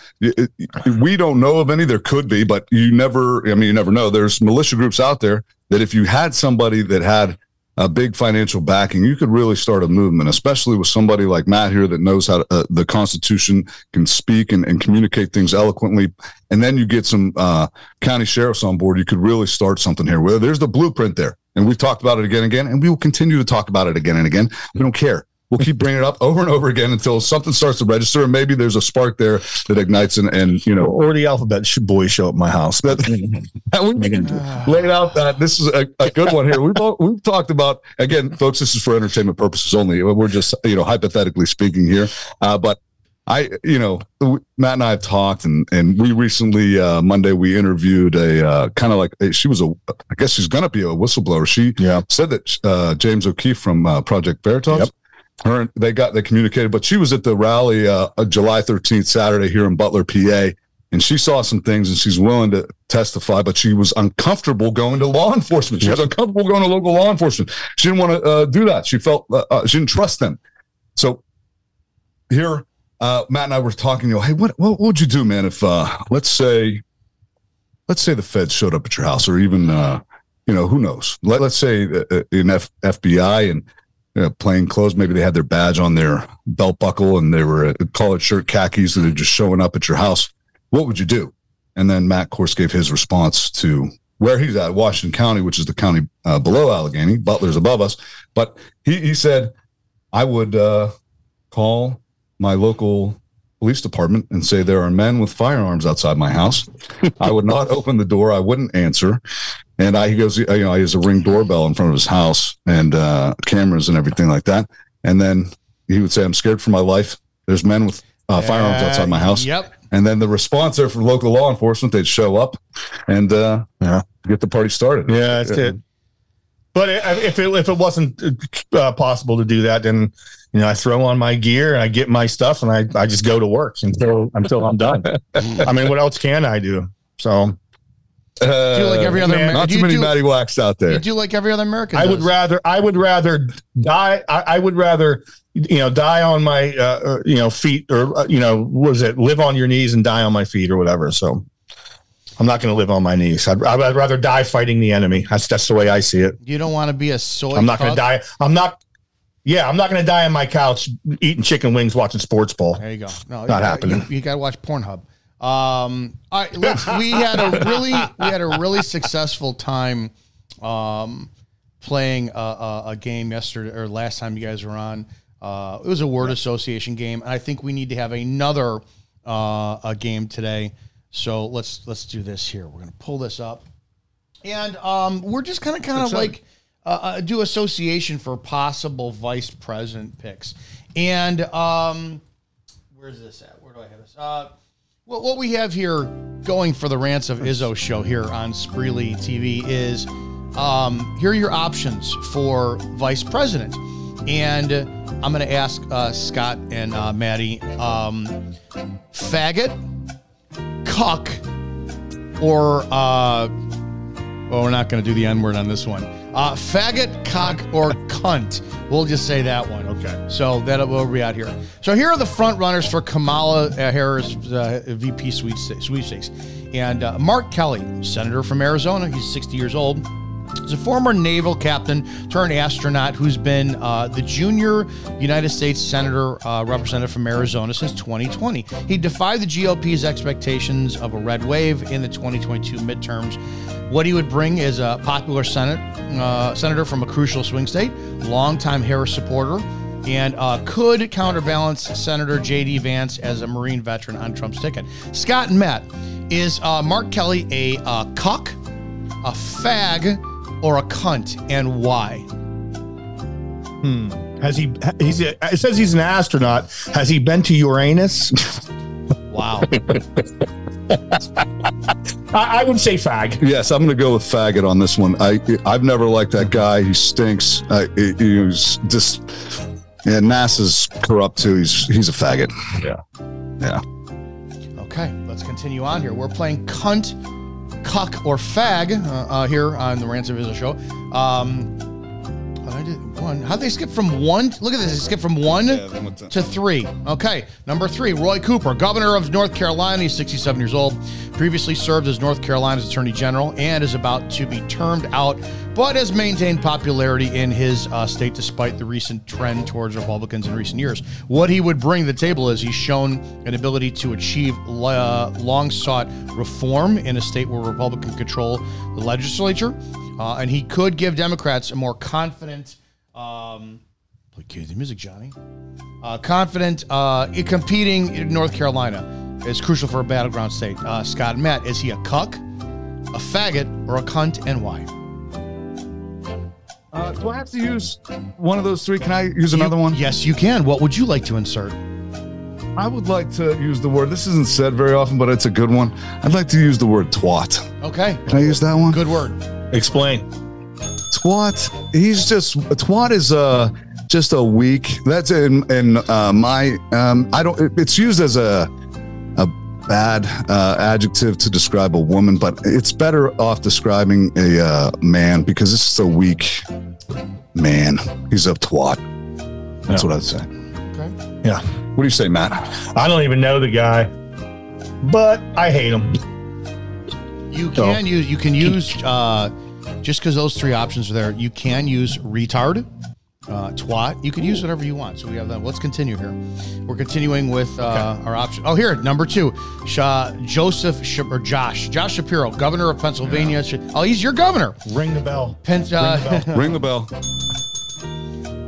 We don't know of any. There could be, but you never. I mean, you never know. There's militia groups out there that if you had somebody that had a big financial backing, you could really start a movement. Especially with somebody like Matt here that knows how to, uh, the Constitution can speak and, and communicate things eloquently, and then you get some uh, county sheriffs on board. You could really start something here. Well, there's the blueprint there. And we've talked about it again and again, and we will continue to talk about it again and again. We don't care. We'll keep bringing it up over and over again until something starts to register, and maybe there's a spark there that ignites, and, and you know, or the alphabet sh- boys show up at my house. that we can out. That this is a, a good one here. We've all- we've talked about again, folks. This is for entertainment purposes only. We're just you know hypothetically speaking here, uh, but. I, you know, Matt and I have talked, and and we recently uh, Monday we interviewed a uh, kind of like she was a, I guess she's gonna be a whistleblower. She Yeah. said that uh, James O'Keefe from uh, Project Veritas, Yep. Her and they got they communicated, but she was at the rally uh, uh, July 13th, Saturday here in Butler, PA, and she saw some things and she's willing to testify, but she was uncomfortable going to law enforcement. She was uncomfortable going to local law enforcement. She didn't want to uh, do that. She felt uh, uh, she didn't trust them. So here, uh, Matt and I were talking. You know, hey, what what would you do, man? If uh, let's say, let's say the feds showed up at your house, or even uh, you know, who knows? Let, let's say an F- FBI and uh, plain clothes. Maybe they had their badge on their belt buckle and they were uh, collared shirt khakis and they're just showing up at your house. What would you do? And then Matt, of course, gave his response to where he's at, Washington County, which is the county uh, below Allegheny. Butler's above us. But he, he said, I would uh, call my local police department and say there are men with firearms outside my house. I would not open the door. I wouldn't answer. And I, he goes, you know, he has a ring doorbell in front of his house and uh, cameras and everything like that. And then he would say, I'm scared for my life. There's men with uh, firearms outside my house. Yep. And then the response there from local law enforcement, they'd show up and uh, Yeah. get the party started. Yeah, that's it. But if it if it wasn't uh, possible to do that, then you know I throw on my gear and I get my stuff and I, I just go to work until until I'm done. I mean, what else can I do? So Uh, Do like every other man, Amer- not do too you many do- Matty Wax out there. You do like every other American. I would rather I would rather die. I, I would rather you know die on my uh, uh, you know feet or uh, you know what is it live on your knees and die on my feet or whatever. So I'm not going to live on my knees. I'd, I'd rather die fighting the enemy. That's that's the way I see it. You don't want to be a soy. I'm not going to die. I'm not. Yeah, I'm not going to die on my couch eating chicken wings watching sports ball. There you go. No, Not you, happening. You, you got to watch Pornhub. Um, all right, let's, we had a really we had a really successful time um, playing a, a, a game yesterday or last time you guys were on. Uh, it was a word association game, and I think we need to have another uh, a game today. So let's let's do this here. We're gonna pull this up, and um, we're just kind of kind of like uh, uh, do association for possible vice president picks, and um, where's this at? Where do I have this? Uh, what, we have here going for the Rants of Izzo show here on Spreely TV is um, here are your options for vice president. And I'm going to ask uh, Scott and uh, Maddie um, faggot, cuck, or, uh, well, we're not going to do the N word on this one. Uh, faggot, cock, or cunt. We'll just say that one. Okay. So that'll be out here. So here are the front runners for Kamala uh, Harris uh, VP sweepstakes. sweepstakes. And uh, Mark Kelly, senator from Arizona. He's 60 years old. He's a former naval captain turned astronaut who's been uh, the junior United States Senator uh, representative from Arizona since 2020. He defied the GOP's expectations of a red wave in the 2022 midterms. What he would bring is a popular Senate uh, senator from a crucial swing state, longtime Harris supporter, and uh, could counterbalance Senator J.D. Vance as a Marine veteran on Trump's ticket. Scott and Matt, is uh, Mark Kelly a uh, cock, a fag, or a cunt, and why? Hmm. Has he? He's. A, it says he's an astronaut. Has he been to Uranus? Wow. I, I would say fag. Yes, I'm going to go with faggot on this one. I I've never liked that guy. He stinks. Uh, he, he was just yeah. NASA's corrupt too. He's he's a faggot. Yeah. Yeah. Okay, let's continue on here. We're playing cunt, cuck, or fag uh, uh, here on the of Izzo Show. Um, I did one. How'd they skip from one? Look at this. They skip from one to three. Okay, number three, Roy Cooper, governor of North Carolina. He's 67 years old. Previously served as North Carolina's attorney general and is about to be termed out, but has maintained popularity in his uh, state despite the recent trend towards Republicans in recent years. What he would bring to the table is he's shown an ability to achieve uh, long sought reform in a state where Republican control the legislature, uh, and he could give Democrats a more confident. Um, Play cue the music, Johnny. Uh, confident, uh, competing in North Carolina is crucial for a battleground state. Uh, Scott Matt, is he a cuck, a faggot, or a cunt, and why? Uh, do I have to use one of those three? Can I use another You- one? Yes, you can. What would you like to insert? I would like to use the word. This isn't said very often, but it's a good one. I'd like to use the word twat. Okay. Can I use that one? Good word. Explain. twat he's just twat is uh just a weak that's in in uh my um i don't it's used as a a bad uh adjective to describe a woman but it's better off describing a uh man because it's just a weak man he's a twat that's what i'd say Okay. Yeah. what do you say matt I don't even know the guy, but I hate him. You can use. You can use. Uh, just because those three options are there, you can use retard, uh, twat. You can use whatever you want. So we have that. Let's continue here. We're continuing with uh, our option. Oh, here number two, Sha- Joseph Sh- or Josh Josh Shapiro, governor of Pennsylvania. Oh, he's your governor. Ring the bell. Pen- uh, ring the bell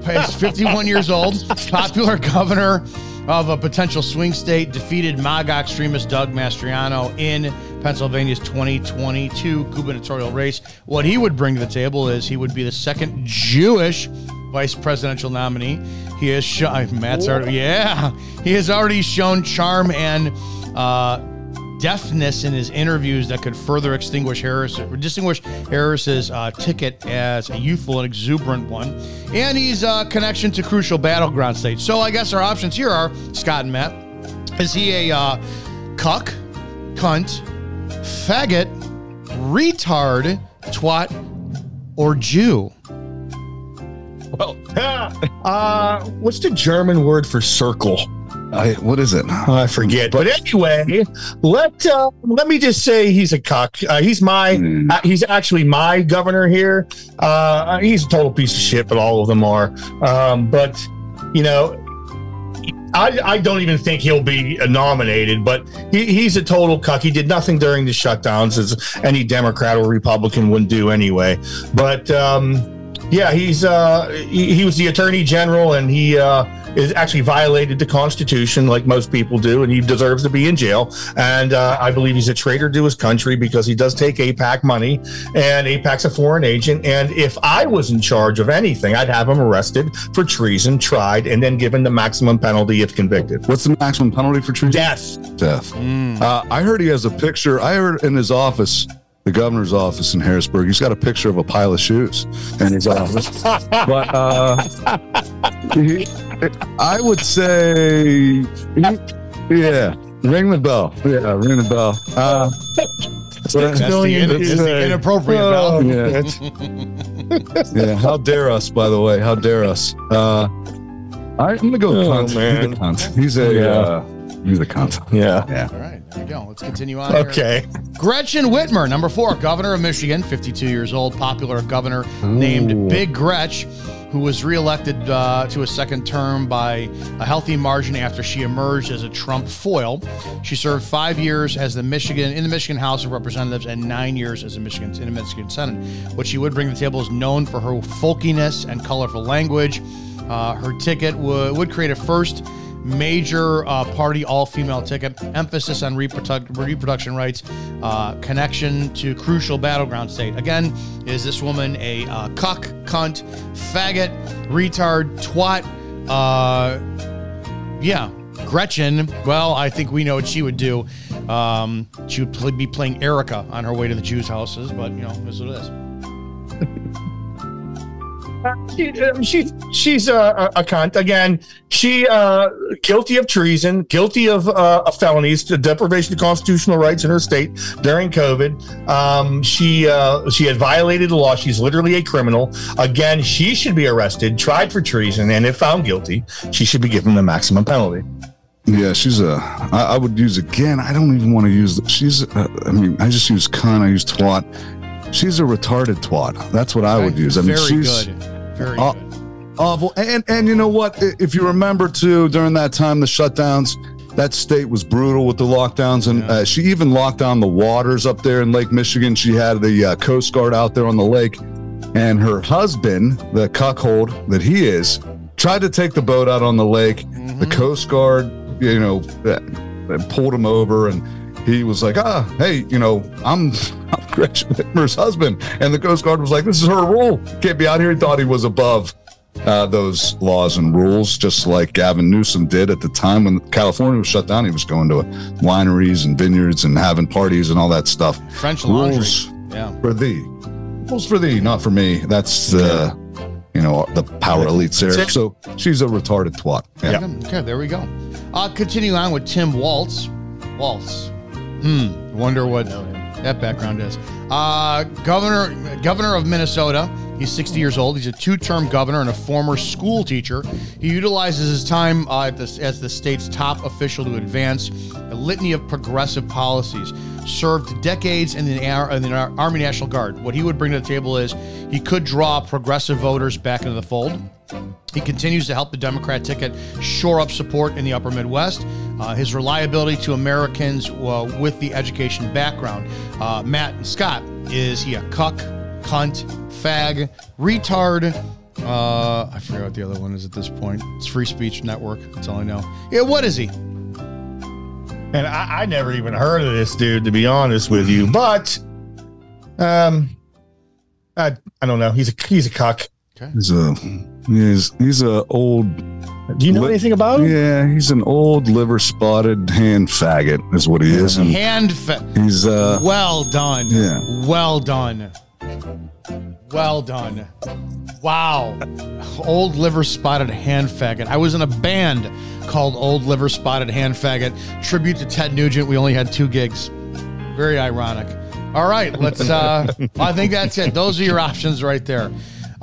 He's 51 years old, popular governor of a potential swing state, defeated MAGA extremist Doug Mastriano in Pennsylvania's 2022 gubernatorial race. What he would bring to the table is he would be the second Jewish vice presidential nominee. He has shown, Matt's already, yeah, he has already shown charm and uh, deafness in his interviews that could further extinguish Harris, distinguish Harris's uh, ticket as a youthful and exuberant one, and he's uh, connection to crucial battleground states. So I guess our options here are Scott and Matt. Is he a uh, cuck, cunt, faggot, retard, twat, or Jew? Well, uh, what's the German word for circle? I, what is it I forget. But anyway, let uh, let me just say he's a cock. Uh, he's my Hmm. uh, he's actually my governor here. Uh, he's a total piece of shit, but all of them are. Um, but you know. I, I don't even think he'll be nominated, but he, he's a total cuck. He did nothing during the shutdowns, as any Democrat or Republican wouldn't do anyway. But um, yeah, he's uh, he, he was the attorney general, and he uh, is actually violated the Constitution, like most people do, and he deserves to be in jail. And uh, I believe he's a traitor to his country because he does take AIPAC money, and AIPAC's a foreign agent. And if I was in charge of anything, I'd have him arrested for treason, tried, and then given the maximum penalty if convicted. what's the maximum penalty for treason Death. death. Uh, I heard he has a picture. I heard in his office, the governor's office in Harrisburg, he's got a picture of a pile of shoes in his office. but uh, he, I would say, yeah, ring the bell. Yeah, ring the bell. Uh, That's the, that's the inappropriate Oh, bell. yeah. yeah, how dare us? By the way, how dare us? Uh, I, I'm gonna go Oh, cunt. He's man. a cunt. He's a Yeah. uh, he's a cunt. Yeah. Yeah. There you go. Let's continue on. here. Okay. Gretchen Whitmer, number four, governor of Michigan, 52 years old, popular governor named Big Gretch, who was reelected uh, to a second term by a healthy margin after she emerged as a Trump foil. She served five years as the Michigan in the Michigan House of Representatives and nine years as a Michigan in the Michigan Senate. What she would bring to the table is known for her folkiness and colorful language. Uh, her ticket would would create a first major uh, party all-female ticket. Emphasis on reproduct- reproduction rights uh, connection to crucial battleground state. Again is this woman a uh, cuck cunt faggot retard twat? Uh, yeah gretchen. Well i think we know what she would do. Um, she would be playing erica on her way to the jews houses but you know this is what it is She, um, she she's a, a, a cunt again. She uh, guilty of treason, guilty of uh, felonies, to deprivation of constitutional rights in her state during COVID. Um, she uh, she had violated the law. She's literally a criminal. Again, she should be arrested, tried for treason, and if found guilty, she should be given the maximum penalty. Yeah, she's a. I, I would use again. I don't even want to use. The, she's. A, I mean, I just use cunt. I use twat. She's a retarded twat. That's what I would use. I mean, very she's good very Uh, good awful. And and you know what? If you remember too, during that time, the shutdowns, that state was brutal with the lockdowns, and uh, she even locked down the waters up there in Lake Michigan. She had the uh, Coast Guard out there on the lake, and her husband, the cuckold that he is, tried to take the boat out on the lake. Mm-hmm. The Coast Guard, you know, uh, pulled him over and he was like, ah, hey, you know, I'm, I'm Gretchen Whitmer's husband. And the Coast Guard was like, this is her rule. Can't be out here. He thought he was above uh, those laws and rules, just like Gavin Newsom did at the time when California was shut down. He was going to wineries and vineyards and having parties and all that stuff. French laundry. Rules Yeah. for thee. Rules for thee, not for me. That's the, you know, the power elites there. So she's a retarded twat. Yeah. Okay, there we go. Uh, continue on with Tim Walz. Walz. Hmm. Wonder what that background is. Uh, governor, governor of Minnesota. He's 60 years old. He's a two-term governor and a former school teacher. He utilizes his time uh, this, as the state's top official to advance a litany of progressive policies. Served decades in the, in the Army National Guard. What he would bring to the table is he could draw progressive voters back into the fold. He continues to help the Democrat ticket shore up support in the upper Midwest. Uh, his reliability to Americans uh, with the education background. Uh, Matt Scott, is he a cuck, cunt, fag, retard? Uh, I forget what the other one is at this point. It's Free Speech Network. That's all I know. Yeah, what is he? And I, I never even heard of this dude, to be honest with you. But, um, I, I don't know. He's a he's a cuck. He's a he's he's a old Do you know Li- anything about him? yeah he's an old liver spotted hand faggot is what he is and Hand fa- he's uh Well done. Yeah. Well done. Well done. Wow. Old liver spotted hand faggot. I was in a band called Old Liver Spotted Hand Faggot. Tribute to Ted Nugent. We only had two gigs. Very ironic. All right, let's uh I think that's it. Those are your options right there.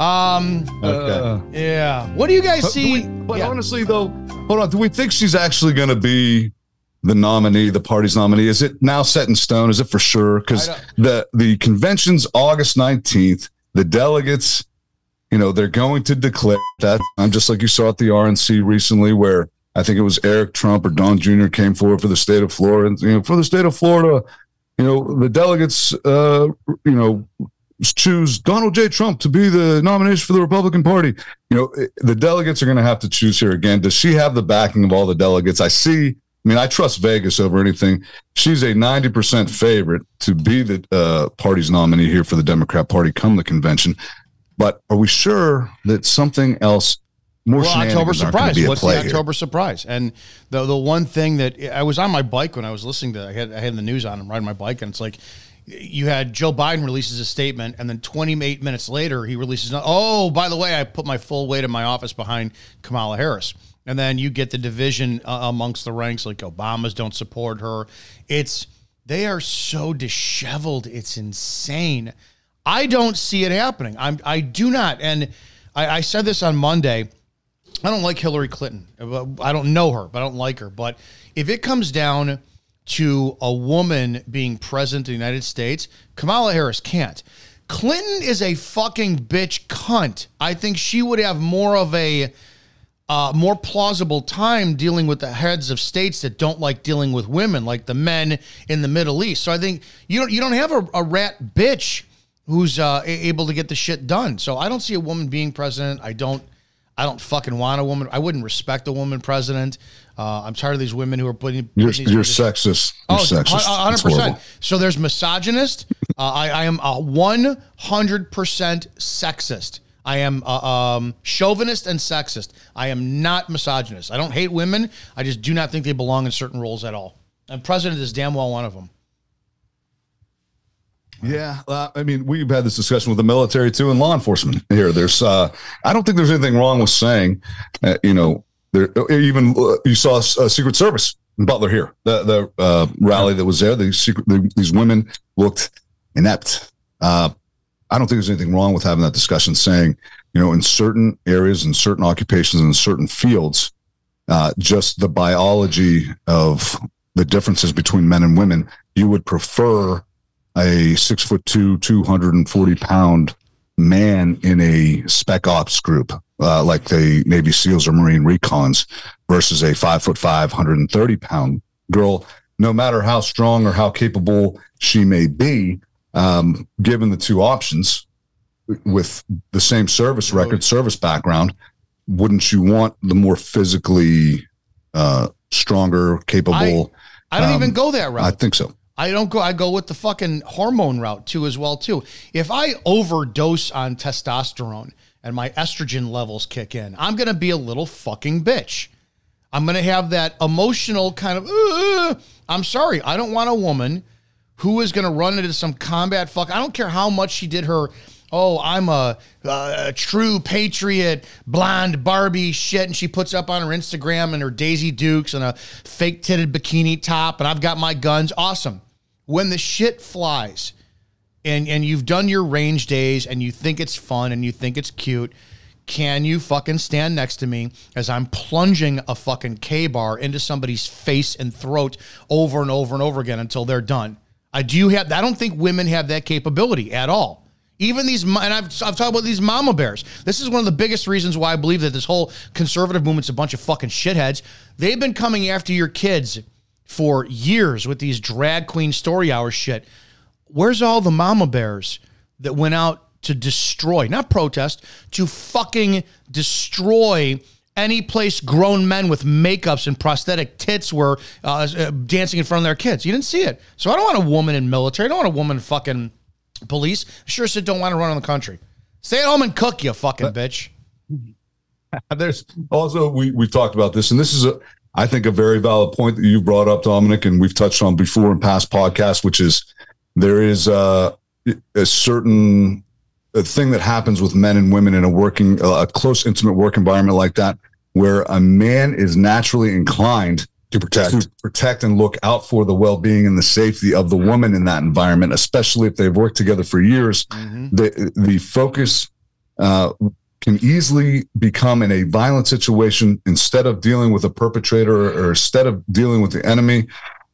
Um okay. yeah. What do you guys But, see? we- but Yeah. honestly though hold on do we think she's actually going to be the nominee the party's nominee is it now set in stone is it for sure because the the convention's august 19th the delegates you know they're going to declare that i'm just like you saw at the rnc recently where i think it was eric trump or don jr came forward for the state of florida and, you know for the state of florida you know the delegates uh you know choose donald j trump to be the nomination for the republican party you know the delegates are going to have to choose here again does she have the backing of all the delegates i see i mean i trust vegas over anything she's a 90% favorite to be the uh, party's nominee here for the democrat party come the convention but are we sure that something else more well, October shenanigans aren't gonna surprise. What's the play here? October surprise? And the the one thing that I was on my bike when I was listening to, I had I had the news on. I'm riding my bike, and it's like you had Joe Biden releases a statement, and then 28 minutes later he releases. Oh, by the way, I put my full weight in my office behind Kamala Harris. And then you get the division uh, amongst the ranks, like Obama's don't support her. It's they are so disheveled. It's insane. I don't see it happening. I'm I do not. And I, I said this on Monday. I don't like Hillary Clinton. I don't know her, but I don't like her. But if it comes down to a woman being president of the United States, Kamala Harris can't. Clinton is a fucking bitch cunt. I think she would have more of a uh, more plausible time dealing with the heads of states that don't like dealing with women, like the men in the Middle East. So I think you don't you don't have a, a rat bitch who's uh, able to get the shit done. So I don't see a woman being president. I don't. I don't fucking want a woman. I wouldn't respect a woman president. Uh, I'm tired of these women who are putting. you're, putting you're sexist you're Oh, sexist hundred It's horrible. percent. So there's misogynist. uh, I, I am a one hundred percent sexist. I am uh, um, chauvinist and sexist. I am not misogynist. I don't hate women. I just do not think they belong in certain roles at all. And president is damn well one of them. Yeah, uh, I mean, we've had this discussion with the military too, and law enforcement here. There's, uh, I don't think there's anything wrong with saying, uh, you know, there even uh, you saw uh, Secret Service in Butler here, the the uh, rally that was there. These secret, the, these women looked inept. Uh, I don't think there's anything wrong with having that discussion, saying, you know, in certain areas, in certain occupations, in certain fields, uh, just the biology of the differences between men and women, you would prefer a six foot two, 240 pound man in a spec ops group, uh, like the Navy SEALs or Marine Recons, versus a five foot five, 130 pound girl, no matter how strong or how capable she may be, um, given the two options with the same service record, service background, wouldn't you want the more physically uh, stronger, capable? I don't Um, even go that route. I think so. I don't go. I go with the fucking hormone route too, as well too. If I overdose on testosterone and my estrogen levels kick in, I'm gonna be a little fucking bitch. I'm gonna have that emotional kind of. I'm sorry. I don't want a woman who is gonna run into some combat fuck. I don't care how much she did her. Oh, I'm a, a true patriot, blonde Barbie shit, and she puts up on her Instagram and her Daisy Dukes and a fake titted bikini top, and I've got my guns. Awesome. When the shit flies, and and you've done your range days, and you think it's fun, and you think it's cute, can you fucking stand next to me as I'm plunging a fucking K bar into somebody's face and throat over and over and over again until they're done? I do you have. I don't think women have that capability at all. Even these, and I've, I've talked about these mama bears. This is one of the biggest reasons why I believe that this whole conservative movement's a bunch of fucking shitheads. They've been coming after your kids for years with these drag queen story hour shit. Where's all the mama bears that went out to destroy, not protest, to fucking destroy any place grown men with makeups and prosthetic tits were uh, uh, dancing in front of their kids? You didn't see it. So I don't want a woman in military. I don't want a woman fucking police. Sure said don't want to run on the country. Stay at home and cook, you fucking bitch. There's also we we've talked about this, and this is a I think a very valid point that you brought up, Dominic, and we've touched on before in past podcasts, which is there is a, a certain a thing that happens with men and women in a working uh, a close, intimate work environment like that, where a man is naturally inclined To protect. to protect and look out for the well-being and the safety of the woman in that environment, especially if they've worked together for years. The the focus uh, can easily become in a violent situation instead of dealing with a perpetrator or, or instead of dealing with the enemy.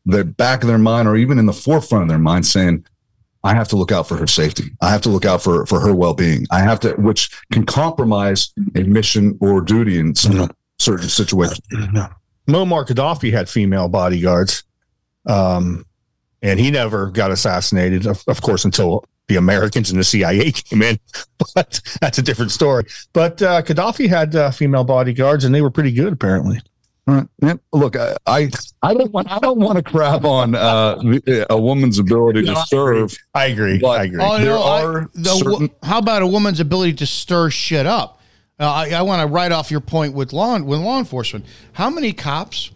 The back of their mind, or even in the forefront of their mind, saying, "I have to look out for her safety. I have to look out for for her well-being. I have to," which can compromise a mission or duty in some certain situations. Muammar Gaddafi had female bodyguards, um, and he never got assassinated, of, of course, until the Americans and the CIA came in. But that's a different story. But uh, Gaddafi had uh, female bodyguards, and they were pretty good, apparently. All right. Yeah, Look, I, I I don't want I don't want to crap on uh, a woman's ability to serve. I agree. But- I agree. Oh, There no, I- the certain- how about a woman's ability to stir shit up? Uh, I, I want to write off your point with law with law enforcement. How many cops,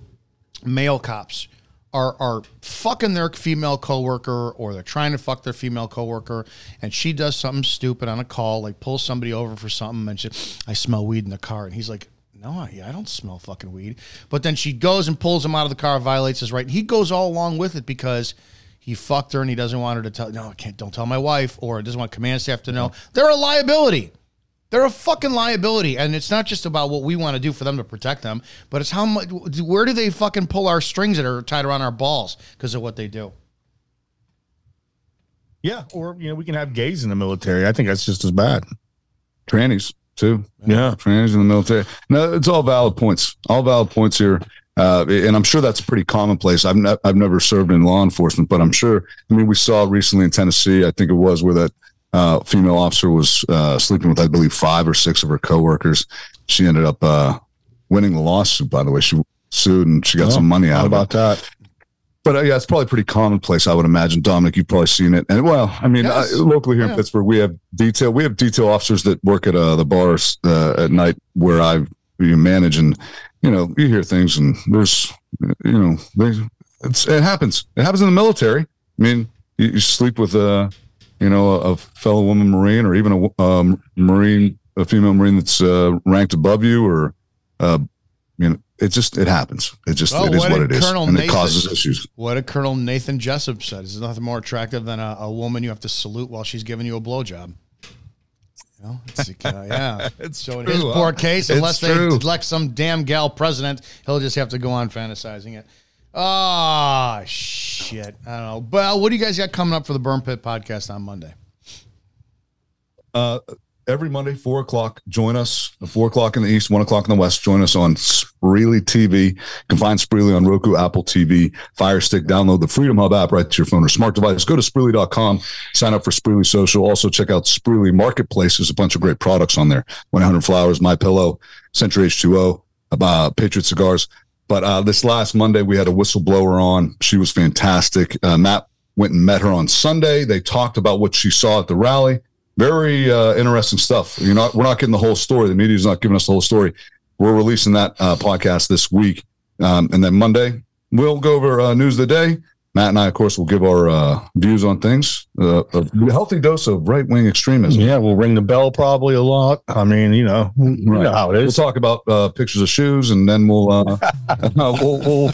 male cops, are are fucking their female coworker, or they're trying to fuck their female coworker, and she does something stupid on a call, like pulls somebody over for something, and she, I smell weed in the car, and he's like. No, I, I don't smell fucking weed. But then she goes and pulls him out of the car, violates his right. And he goes all along with it because he fucked her and he doesn't want her to tell. No, I can't. Don't tell my wife, or doesn't want command staff to know. They're a liability. They're a fucking liability, and it's not just about what we want to do for them to protect them, but it's how much. Where do they fucking pull our strings that are tied around our balls because of what they do? yeah, or you know, we can have gays in the military. I think that's just as bad. trannies too. Yeah. trannies in the military. No, it's all valid points. All valid points here. Uh, and I'm sure that's pretty commonplace. I've ne- I've never served in law enforcement, but I'm sure. I mean, we saw recently in Tennessee, I think it was where that uh, female officer was uh, sleeping with, I believe, five or six of her coworkers. She ended up uh, winning the lawsuit. By the way, she sued and she got Oh, some money out How of it. about that? But uh, yeah, it's probably pretty commonplace, I would imagine. Dominic, you've probably seen it. And well, I mean, Yes. uh, locally here Yeah. in Pittsburgh, we have detail. We have detail officers that work at uh, the bars uh, at night where I you manage, and you know, you hear things, and there's, you know, they, it's it happens. It happens in the military. I mean, you, you sleep with a, you know, a, a fellow woman Marine, or even a um, Marine, a female Marine that's uh, ranked above you, or, uh, you know, it just it happens. It just Oh, it is what what it is, Colonel and Nathan- it causes issues. What did Colonel Nathan Jessep said? There's nothing more attractive than a, a woman you have to salute while she's giving you a blowjob. You know, it's uh, yeah. so in his poor case, unless they elect some damn gal president, he'll just have to go on fantasizing it. Ah, shit. I don't know. Well, what do you guys got coming up for the Burn Pit podcast on Monday? Uh, every Monday, four o'clock. Join us, four o'clock in the east, one o'clock in the west. Join us on Spreely TV. You can find Spreely on Roku, Apple TV, Fire Stick. Download the Freedom Hub app right to your phone or smart device. Go to Spreely.com, sign up for Spreely Social. Also, check out Spreely Marketplace. There's a bunch of great products on there 100 Flowers, My Pillow, Century H2O, uh, Patriot Cigars. But uh, this last Monday, we had a whistleblower on. She was fantastic. Uh, Matt went and met her on Sunday. They talked about what she saw at the rally. Very uh, interesting stuff. You're not, we're not getting the whole story. The media's not giving us the whole story. We're releasing that uh, podcast this week, um, and then Monday we'll go over uh, news of the day. Matt and I, of course, will give our uh, views on things. Uh, a healthy dose of right wing extremism. Yeah, we'll ring the bell probably a lot. I mean, you know, you know how it We'll talk about uh, pictures of shoes, and then we'll, uh, we'll we'll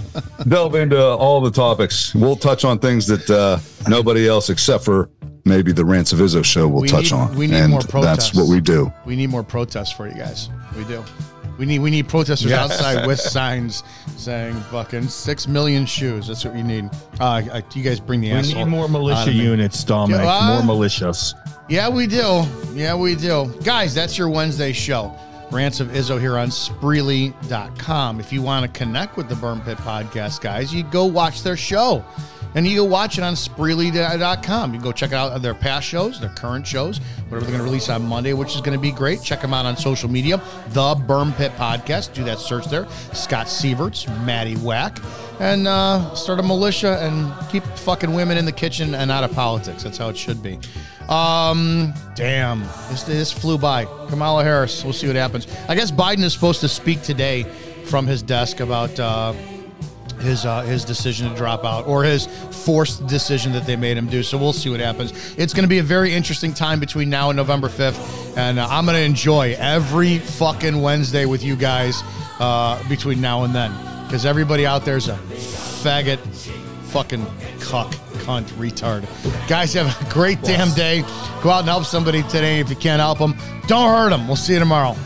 delve into all the topics. We'll touch on things that uh, nobody else, except for maybe the Rants of Izzo show, will We touch need- on. we need and more protests. That's what we do. We need more protests for you guys. We do. We need we need protesters Yeah. outside with signs saying "fucking six million shoes." That's what we need. Uh, I, you guys bring the We asshole. need more militia units, Dominick. Uh, more militias. Yeah, we do. Yeah, we do. Guys, that's your Wednesday show. Rants of Izzo here on Spreely.com. If you want to connect with the Burn Pit podcast, guys, you go watch their show. And you go watch it on Spreely.com. You can go check out their past shows, their current shows, whatever they're going to release on Monday, which is going to be great. Check them out on social media. The Burn Pit Podcast. Do that search there. Scott Sieverts, Maddie Wack, And uh, start a militia and keep fucking women in the kitchen and out of politics. That's how it should be. Um, damn, this, this flew by. Kamala Harris. We'll see what happens. I guess Biden is supposed to speak today from his desk about uh, his uh, his decision to drop out or his forced decision that they made him do. So we'll see what happens. It's going to be a very interesting time between now and November fifth, and uh, I'm going to enjoy every fucking Wednesday with you guys uh, between now and then because everybody out there's a faggot, fucking cuck, cunt, retard. Guys, have a great damn day. Go out and help somebody today if you can't help them. Don't hurt them. We'll see you tomorrow.